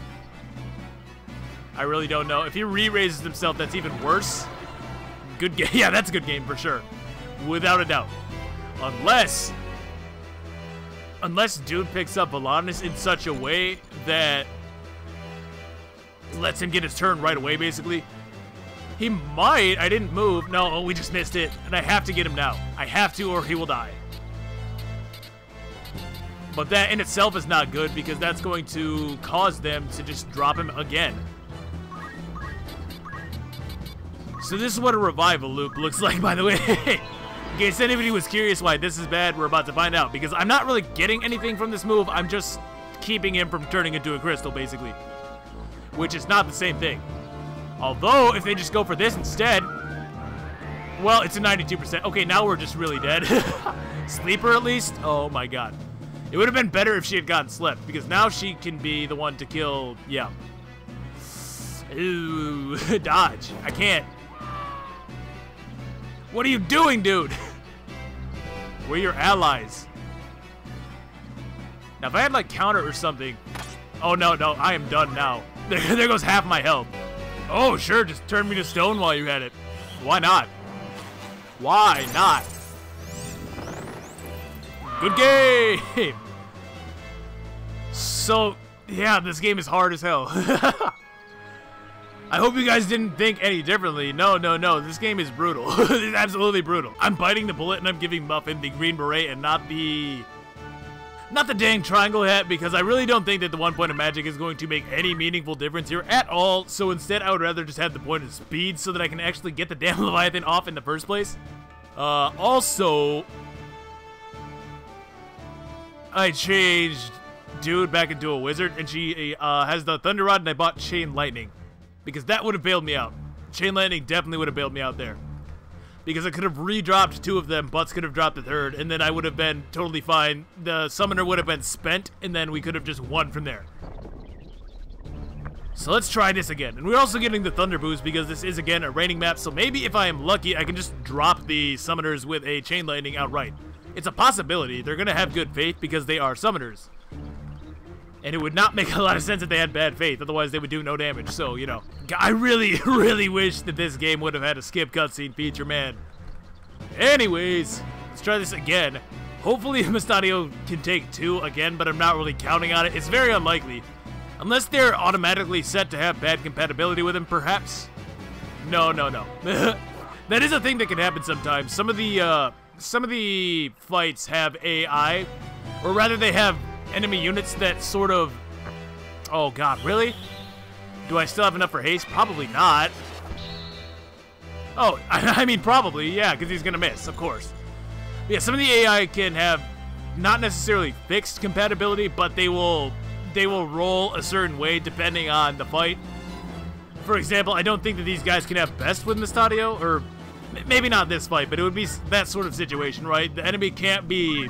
I really don't know. If he re-raises himself, that's even worse. Good game. [laughs] Yeah, that's a good game for sure. Without a doubt. Unless... unless dude picks up Volantis in such a way that lets him get his turn right away, basically. He might. I didn't move. No, oh, we just missed it. And I have to get him now. I have to or he will die. But that in itself is not good because that's going to cause them to just drop him again. So this is what a revival loop looks [laughs] like, by the way. in case anybody was curious why this is bad, we're about to find out. Because I'm not really getting anything from this move. I'm just keeping him from turning into a crystal, basically. Which is not the same thing. Although, if they just go for this instead, well, it's a 92%. Okay, now we're just really dead. [laughs] Sleeper, at least? Oh, my God. It would have been better if she had gotten slept, because now she can be the one to kill, yeah. Ooh, [laughs] dodge. I can't. What are you doing, dude? We're your allies. Now, if I had, like, counter or something... Oh, no, no, I am done now. [laughs] There, goes half my health. Oh, sure, just turn me to stone while you had it. Why not? Why not? Good game! [laughs] So, yeah, this game is hard as hell. [laughs] I hope you guys didn't think any differently. No, no, no. This game is brutal. [laughs] it's absolutely brutal. I'm biting the bullet and I'm giving Muffin the green beret and not the... Not the dang triangle hat because I really don't think that the one point of magic is going to make any meaningful difference here at all. So instead, I would rather just have the point of speed so that I can actually get the [laughs] damn Leviathan off in the first place. Uh, also, I changed dude back into a wizard, and she uh, has the Thunder Rod, and I bought Chain Lightning. Because that would have bailed me out. Chain Lightning definitely would have bailed me out there. Because I could have re-dropped two of them, Butts could have dropped the third, and then I would have been totally fine. The Summoner would have been spent, and then we could have just won from there. So let's try this again. And we're also getting the Thunder Boost because this is, again, a raining map, so maybe if I am lucky, I can just drop the Summoners with a Chain Lightning outright. It's a possibility. They're going to have good faith because they are Summoners. And it would not make a lot of sense if they had bad faith, otherwise they would do no damage. So, you know, I really, [laughs] really wish that this game would have had a skip cutscene feature, man. Anyways, let's try this again. Hopefully [laughs] Mustadio can take two again, but I'm not really counting on it. It's very unlikely. Unless they're automatically set to have bad compatibility with him, perhaps. No, no, no. [laughs] that is a thing that can happen sometimes. Some of the, uh, some of the fights have AI, or rather they have enemy units that sort of... Oh god, really? Do I still have enough for haste? Probably not. Oh, [laughs] I mean probably, yeah, because he's going to miss, of course. Yeah, some of the AI can have not necessarily fixed compatibility, but they will they will roll a certain way depending on the fight. For example, I don't think that these guys can have best with Mustadio, or maybe not this fight, but it would be that sort of situation, right? The enemy can't be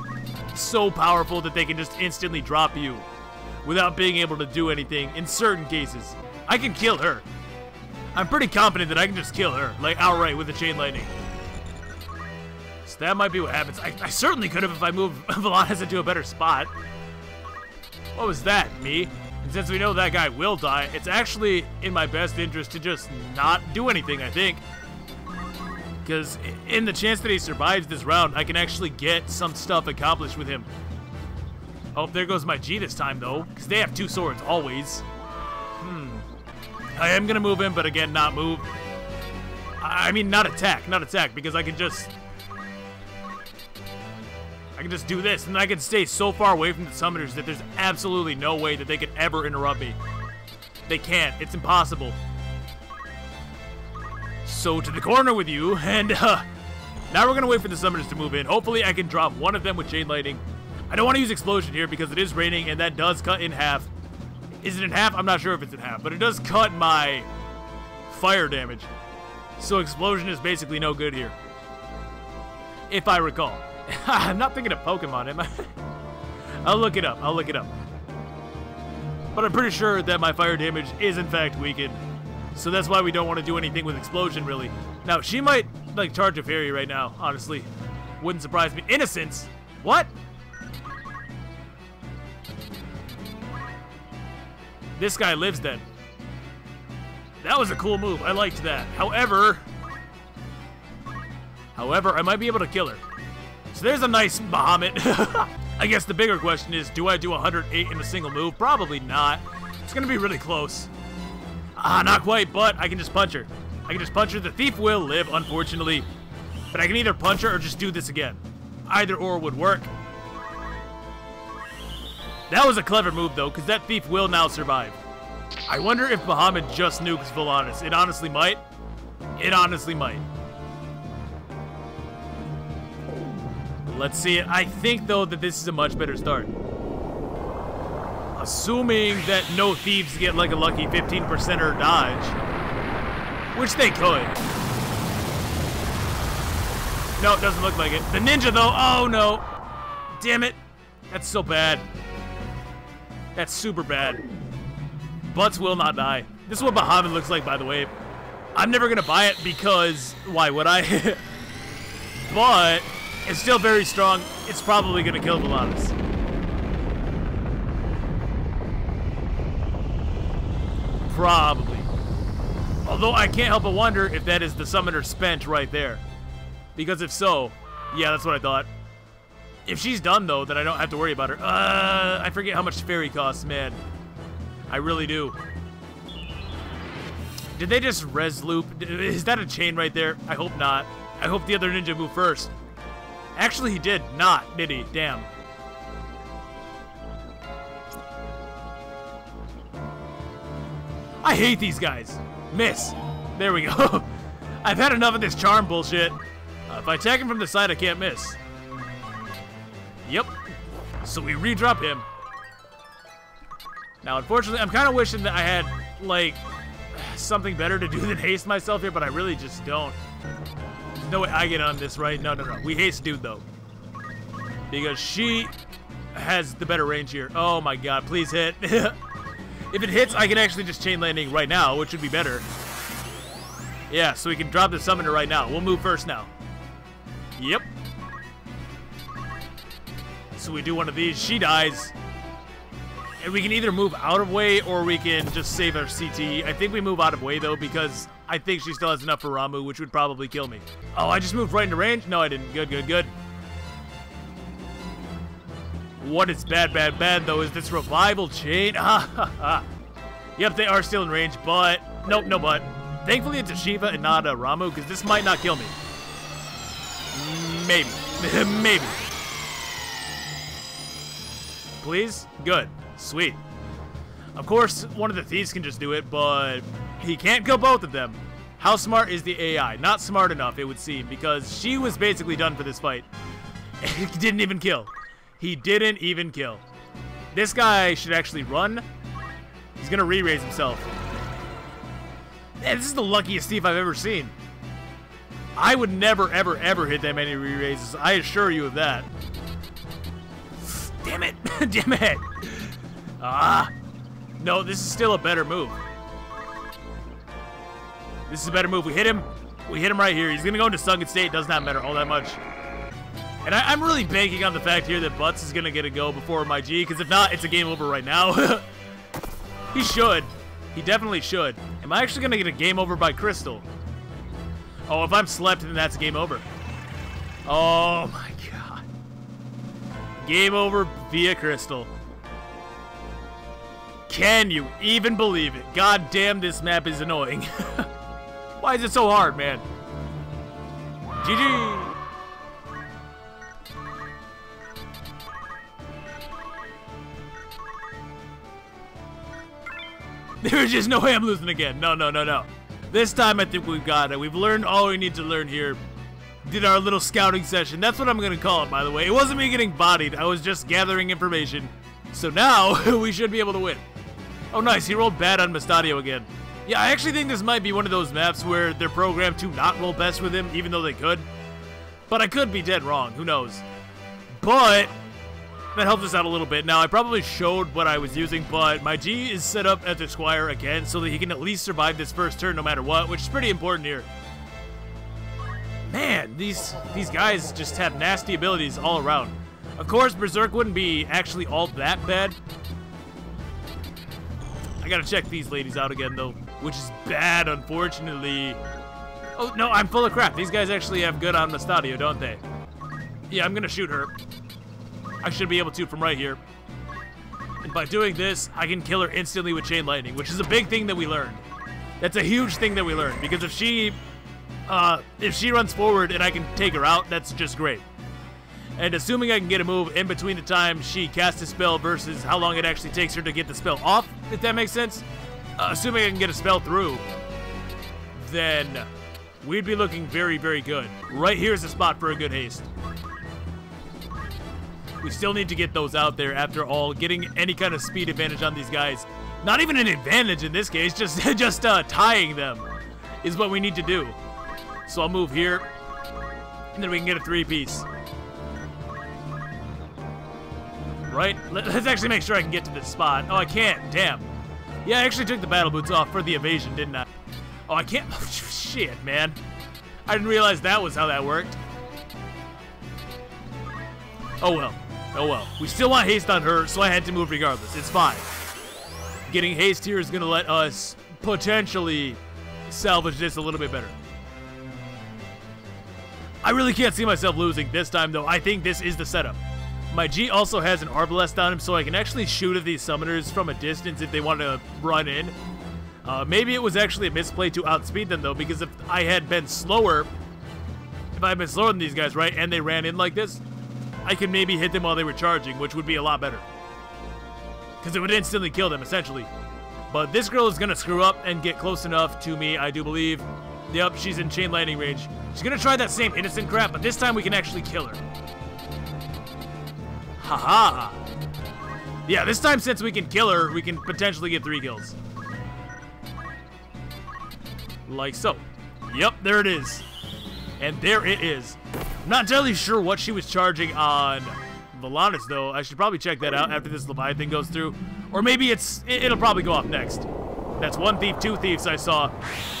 so powerful that they can just instantly drop you without being able to do anything in certain cases. I can kill her. I'm pretty confident that I can just kill her, like outright with the chain lightning. So that might be what happens. I, I certainly could have if I moved [laughs] Volantis into a better spot. What was that, me? And since we know that guy will die, it's actually in my best interest to just not do anything, I think. Because in the chance that he survives this round, I can actually get some stuff accomplished with him. Oh, there goes my G this time, though. Because they have two swords, always. Hmm. I am going to move him, but again, not move. I mean, not attack, not attack, because I can just... I can just do this, and I can stay so far away from the summoners that there's absolutely no way that they could ever interrupt me. They can't. It's impossible. So to the corner with you, and uh, now we're gonna wait for the summoners to move in. Hopefully I can drop one of them with chain lightning. I don't want to use explosion here because it is raining and that does cut in half. Is it in half? I'm not sure if it's in half, but it does cut my fire damage. So explosion is basically no good here. If I recall. [laughs] I'm not thinking of Pokemon, am I? [laughs] I'll look it up. I'll look it up. But I'm pretty sure that my fire damage is in fact weakened. So that's why we don't want to do anything with Explosion, really. Now, she might, like, charge a fairy right now, honestly. Wouldn't surprise me. Innocence? What? This guy lives then. That was a cool move. I liked that. However... However, I might be able to kill her. So there's a nice Bahamut. [laughs] I guess the bigger question is, do I do 108 in a single move? Probably not. It's gonna be really close. Ah, not quite, but I can just punch her. I can just punch her. The thief will live, unfortunately. But I can either punch her or just do this again. Either or would work. That was a clever move, though, because that thief will now survive. I wonder if Bahamut just nukes Volantis. It honestly might. It honestly might. Let's see it. I think, though, that this is a much better start. Assuming that no thieves get like a lucky 15% or dodge. Which they could. No, it doesn't look like it. The ninja, though. Oh, no. Damn it. That's so bad. That's super bad. Butts will not die. This is what Bahamut looks like, by the way. I'm never going to buy it because... Why would I? [laughs] but it's still very strong. It's probably going to kill Volantis. Probably. Although I can't help but wonder if that is the summoner spent right there. Because if so, yeah, that's what I thought. If she's done, though, then I don't have to worry about her. Uh, I forget how much fairy costs, man. I really do. Did they just res loop? Is that a chain right there? I hope not. I hope the other ninja moved first. Actually, he did not, did he? Damn. I hate these guys. Miss. There we go. [laughs] I've had enough of this charm bullshit. Uh, if I attack him from the side, I can't miss. Yep. So we redrop him. Now, unfortunately, I'm kind of wishing that I had, like, something better to do than haste myself here, but I really just don't. There's no way I get on this, right? No, no, no. We haste dude, though. Because she has the better range here. Oh, my God. Please hit. [laughs] if it hits, I can actually just chain lightning right now, which would be better. Yeah, so we can drop the summoner right now. We'll move first now. Yep. So we do one of these. She dies. And we can either move out of way or we can just save our CT. I think we move out of way, though, because I think she still has enough for Ramuh, which would probably kill me. Oh, I just moved right into range? No, I didn't. Good, good, good. What is bad, bad, bad, though, is this revival chain. [laughs] yep, they are still in range, but... Nope, no but. Thankfully, it's a Shiva and not a Ramuh, because this might not kill me. Maybe. [laughs] Maybe. Please? Good. Sweet. Of course, one of the thieves can just do it, but he can't kill both of them. How smart is the AI? Not smart enough, it would seem, because she was basically done for this fight. he [laughs] didn't even kill. He didn't even kill. This guy should actually run. He's gonna re-raise himself. Man, this is the luckiest thief I've ever seen. I would never, ever, ever hit that many re-raises. I assure you of that. Damn it! [laughs] Damn it! Ah! No, this is still a better move. This is a better move. We hit him. We hit him right here. He's going to go into sunken state. Does not matter all that much. And I, am really banking on the fact here that Butts is going to get a go before my G, because if not, it's a game over right now. [laughs] he should. He definitely should. Am I actually going to get a game over by Crystal? Oh, if I'm slept, then that's game over. Oh, my God. Game over via Crystal. Can you even believe it? God damn, this map is annoying. [laughs] Why is it so hard, man? GG! There's just no way I'm losing again. No, no, no, no. This time I think we've got it. We've learned all we need to learn here. Did our little scouting session. That's what I'm going to call it, by the way. It wasn't me getting bodied. I was just gathering information. So now, [laughs] we should be able to win. Oh, nice. He rolled bad on Mustadio again. Yeah, I actually think this might be one of those maps where they're programmed to not roll best with him, even though they could. But I could be dead wrong. Who knows? But that helps us out a little bit. Now, I probably showed what I was using, but my G is set up as a Squire again so that he can at least survive this first turn no matter what, which is pretty important here. Man, these these guys just have nasty abilities all around. Of course, Berserk wouldn't be actually all that bad. I gotta check these ladies out again, though, which is bad, unfortunately. Oh, no, I'm full of crap. These guys actually have good on the stadio, don't they? Yeah, I'm gonna shoot her. I should be able to from right here. And by doing this, I can kill her instantly with Chain Lightning, which is a big thing that we learned. That's a huge thing that we learned, because if she, uh, if she runs forward and I can take her out, that's just great. And assuming I can get a move in between the time she casts a spell versus how long it actually takes her to get the spell off, if that makes sense, uh, assuming I can get a spell through, then we'd be looking very, very good. Right here's the spot for a good haste. We still need to get those out there after all. Getting any kind of speed advantage on these guys, not even an advantage in this case, [laughs] just, just uh, tying them is what we need to do. So I'll move here, and then we can get a three-piece. Right? Let's actually make sure I can get to this spot. Oh, I can't. Damn. Yeah, I actually took the battle boots off for the evasion, didn't I? Oh, I can't. [laughs] Oh, shit, man. I didn't realize that was how that worked. Oh well. Oh well. We still want haste on her, so I had to move regardless. It's fine. Getting haste here is going to let us potentially salvage this a little bit better. I really can't see myself losing this time, though. I think this is the setup. My G also has an Arbalest on him, so I can actually shoot at these summoners from a distance if they want to run in. Uh, maybe it was actually a misplay to outspeed them, though, because if I had been slower, if I had been slower than these guys, right, and they ran in like this, I could maybe hit them while they were charging, which would be a lot better. Because it would instantly kill them, essentially. But this girl is going to screw up and get close enough to me, I do believe. Yep, she's in chain lightning range. She's going to try that same innocent crap, but this time we can actually kill her. Haha. -ha. Yeah, this time since we can kill her, we can potentially get three kills. Like so. Yep, there it is. And there it is. I'm not entirely sure what she was charging on Valanis, though. I should probably check that out after this Leviathan goes through. Or maybe it's it'll probably go off next. That's one thief, two thieves I saw.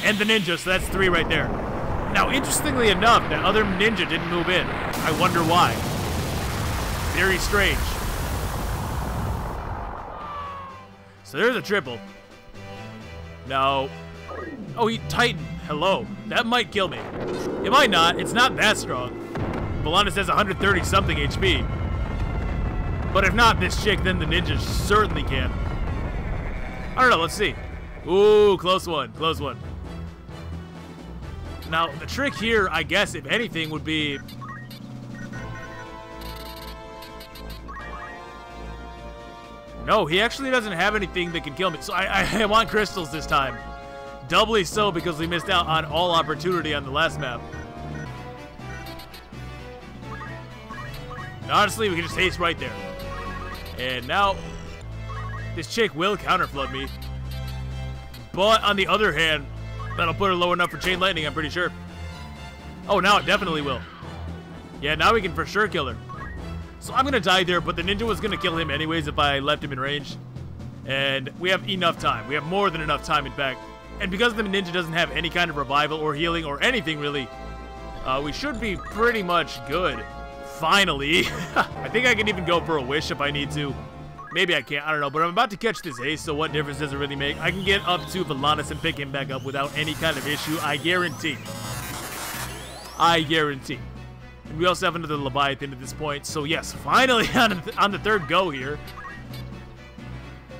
And the ninja, so that's three right there. Now, interestingly enough, that other ninja didn't move in. I wonder why. Very strange. So there's a triple. Now, oh, he Titan. Hello. That might kill me. It might not. It's not that strong. Valanis has 130 something HP. But if not this chick, then the ninja certainly can. I don't know. Let's see. Ooh, close one. Close one. Now, the trick here, I guess, if anything, would be No, he actually doesn't have anything that can kill me. So I, I, I want crystals this time. Doubly so because we missed out on all opportunity on the last map. And honestly, we can just haste right there. And now, this chick will counterflood me. But on the other hand, that'll put her low enough for Chain Lightning, I'm pretty sure. Oh, now it definitely will. Yeah, now we can for sure kill her. So I'm going to die there, but the ninja was going to kill him anyways if I left him in range. And we have enough time. We have more than enough time, in fact. And because the ninja doesn't have any kind of revival or healing or anything, really, uh, we should be pretty much good. Finally. [laughs] I think I can even go for a wish if I need to. Maybe I can't, I don't know, but I'm about to catch this ace, so what difference does it really make? I can get up to Valanis and pick him back up without any kind of issue, I guarantee. I guarantee. And we also have another Leviathan at this point. So yes, finally [laughs] on, on the third go here.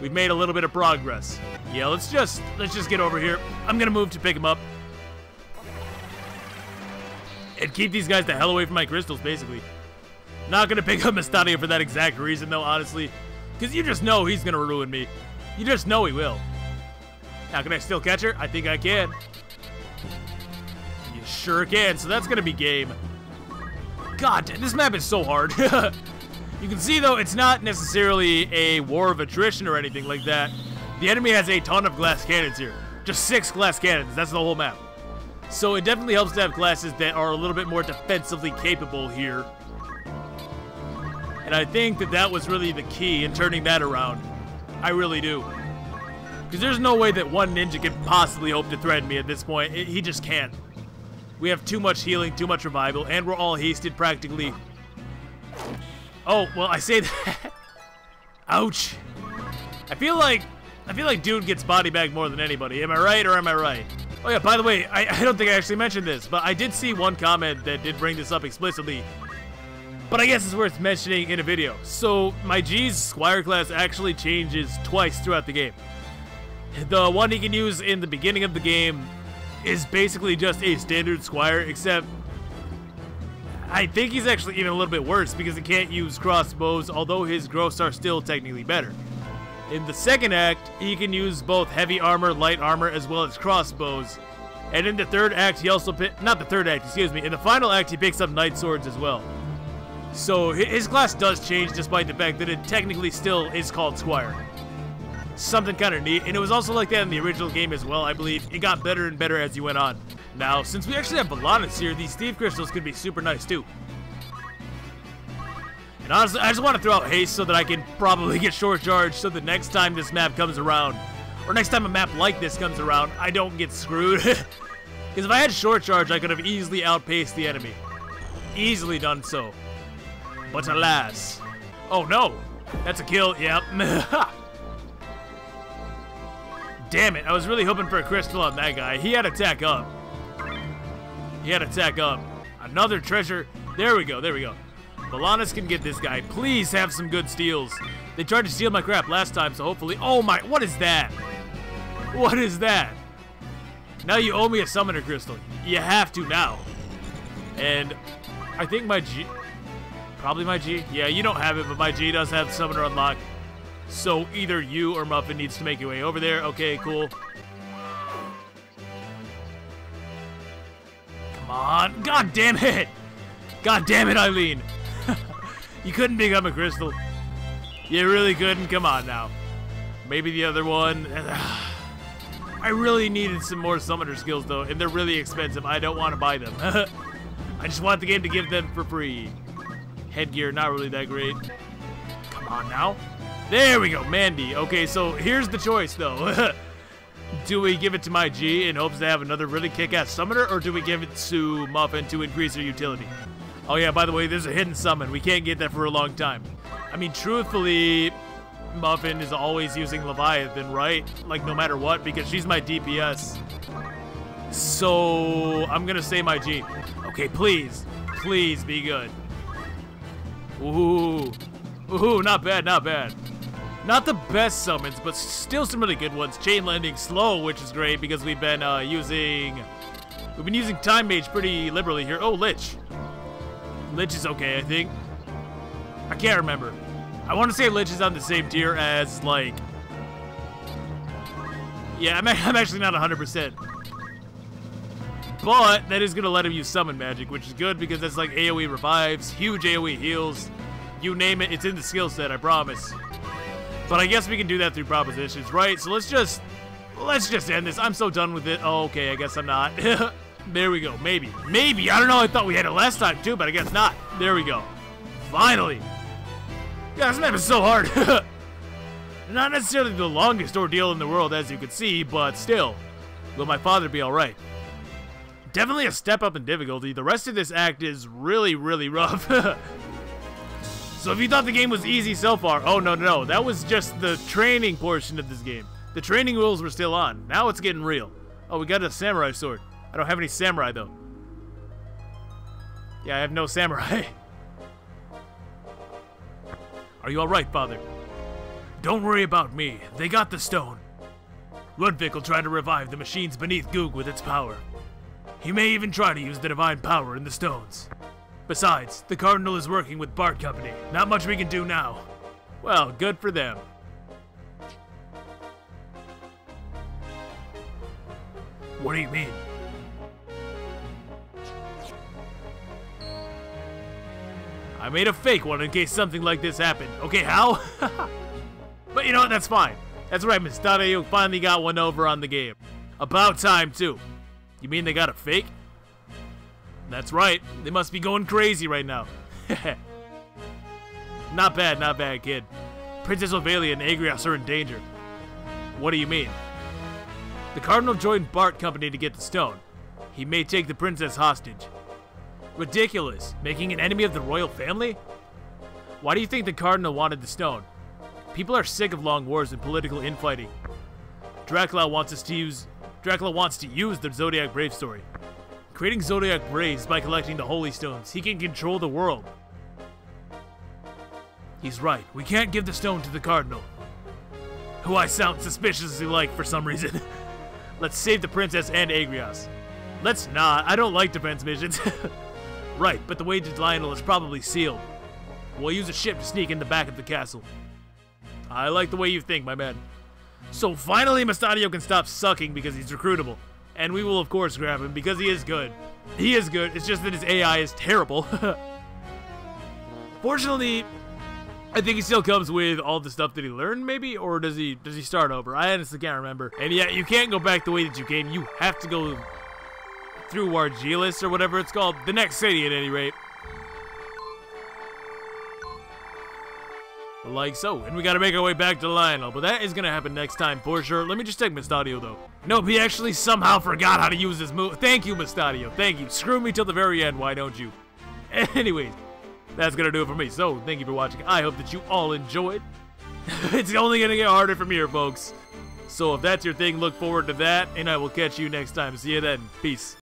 We've made a little bit of progress. Yeah, let's just let's just get over here. I'm gonna move to pick him up. And keep these guys the hell away from my crystals, basically. Not gonna pick up Mystania for that exact reason, though, honestly. Because you just know he's gonna ruin me. You just know he will. Now, can I still catch her? I think I can. You sure can, so that's gonna be game. God, this map is so hard. [laughs] you can see, though, it's not necessarily a war of attrition or anything like that. The enemy has a ton of glass cannons here. Just six glass cannons. That's the whole map. So it definitely helps to have classes that are a little bit more defensively capable here. And I think that that was really the key in turning that around. I really do. Because there's no way that one ninja can possibly hope to threaten me at this point. It, he just can't. We have too much healing, too much revival, and we're all hasted practically. Oh, well, I say that. [laughs] Ouch. I feel like I feel like Dude gets body bag more than anybody. Am I right or am I right? Oh yeah, by the way, I, I don't think I actually mentioned this, but I did see one comment that did bring this up explicitly. but I guess it's worth mentioning in a video. So my G's Squire class actually changes twice throughout the game. The one he can use in the beginning of the game is basically just a standard Squire, except I think he's actually even a little bit worse because he can't use crossbows, although his growths are still technically better. In the second act, he can use both heavy armor, light armor, as well as crossbows. And in the third act, he also pick, not the third act, excuse me, in the final act, he picks up knight swords as well. So his class does change despite the fact that it technically still is called Squire. Something kind of neat, and it was also like that in the original game as well, I believe. It got better and better as you went on. Now, since we actually have Volantis here, these Steve Crystals could be super nice too. And honestly, I just want to throw out haste so that I can probably [laughs] get short charge so the next time this map comes around, or next time a map like this comes around, I don't get screwed. [laughs] Because if I had short charge, I could have easily outpaced the enemy. Easily done so. But alas. Oh no! That's a kill, yep. [laughs] Damn it, I was really hoping for a crystal on that guy. He had attack up. He had attack up. Another treasure. There we go, there we go. Volantis can get this guy. Please have some good steals. They tried to steal my crap last time, so hopefully... Oh my, what is that? What is that? Now you owe me a summoner crystal. You have to now. And I think my G... Probably my G? Yeah, you don't have it, but my G does have summoner unlocked. So either you or Muffin needs to make your way over there. Okay, cool. Come on. God damn it. God damn it, Eileen. [laughs] you couldn't become a crystal. You really couldn't. Come on now. Maybe the other one. [sighs] I really needed some more summoner skills, though, and they're really expensive. I don't want to buy them. [laughs] I just want the game to give them for free. Headgear, not really that great. Come on now. There we go, Mandy. Okay, so here's the choice, though. [laughs] do we give it to my G in hopes to have another really kick-ass summoner, or do we give it to Muffin to increase her utility? Oh yeah, by the way, there's a hidden summon. We can't get that for a long time. I mean, truthfully, Muffin is always using Leviathan, right? Like, no matter what, because she's my DPS. So, I'm gonna say my G. Okay, please. Please be good. Ooh. Ooh, not bad, not bad. Not the best summons, but still some really good ones. Chain Lightning Slow, which is great because we've been uh, using... We've been using Time Mage pretty liberally here. Oh, Lich. Lich is okay, I think. I can't remember. I want to say Lich is on the same tier as, like... Yeah, I'm, [laughs] I'm actually not 100%. But that is going to let him use Summon Magic, which is good because that's like AoE revives, huge AoE heals. You name it, it's in the skill set, I promise. But I guess we can do that through propositions, right? So let's just, let's just end this. I'm so done with it. Oh, okay, I guess I'm not. [laughs] there we go, maybe. Maybe, I don't know, I thought we had it last time too, but I guess not. There we go. Finally. Yeah, this map is so hard. [laughs] not necessarily the longest ordeal in the world, as you can see, but still. Will my father be alright? Definitely a step up in difficulty. The rest of this act is really, really rough. [laughs] So if you thought the game was easy so far, oh no, no, no, that was just the training portion of this game. The training rules were still on. Now it's getting real. Oh, we got a samurai sword. I don't have any samurai though. Yeah, I have no samurai. [laughs] Are you alright, father? Don't worry about me. They got the stone. Rudvich will try to revive the machines beneath Goug with its power. He may even try to use the divine power in the stones. Besides, the Cardinal is working with Bart Company. Not much we can do now. Well, good for them. What do you mean? I made a fake one in case something like this happened. Okay, how? [laughs] but you know what, that's fine. That's right, Miss You finally got one over on the game. About time, too. You mean they got a fake? That's right. They must be going crazy right now. [laughs] not bad, not bad, kid. Princess Ovelia and Agrias are in danger. What do you mean? The Cardinal joined Bart Company to get the stone. He may take the princess hostage. Ridiculous. Making an enemy of the royal family? Why do you think the Cardinal wanted the stone? People are sick of long wars and political infighting. Draclau wants us to use Draclau wants to use the Zodiac Brave story. Creating Zodiac Braves by collecting the Holy Stones, he can control the world. He's right. We can't give the stone to the Cardinal. Who I sound suspiciously like for some reason. [laughs] Let's save the princess and Agrias. Let's not. I don't like defense missions. [laughs] right, but the way to Lionel is probably sealed. We'll use a ship to sneak in the back of the castle. I like the way you think, my man. So finally, Mustadio can stop sucking because he's recruitable. And we will, of course, grab him because he is good. He is good, it's just that his AI is terrible. [laughs] Fortunately, I think he still comes with all the stuff that he learned, maybe? Or does he does he start over? I honestly can't remember. And yeah, you can't go back the way that you came. You have to go through Warjilis or whatever it's called. The next city, at any rate. Like so. And we gotta make our way back to Lionel, but that is gonna happen next time for sure. Let me just take Mustadio though. Nope, he actually somehow forgot how to use this move. Thank you, Mustadio. Thank you. Screw me till the very end, why don't you? [laughs] Anyways, that's gonna do it for me. So, thank you for watching. I hope that you all enjoyed. [laughs] it's only gonna get harder from here, folks. So if that's your thing, look forward to that, and I will catch you next time. See you then. Peace.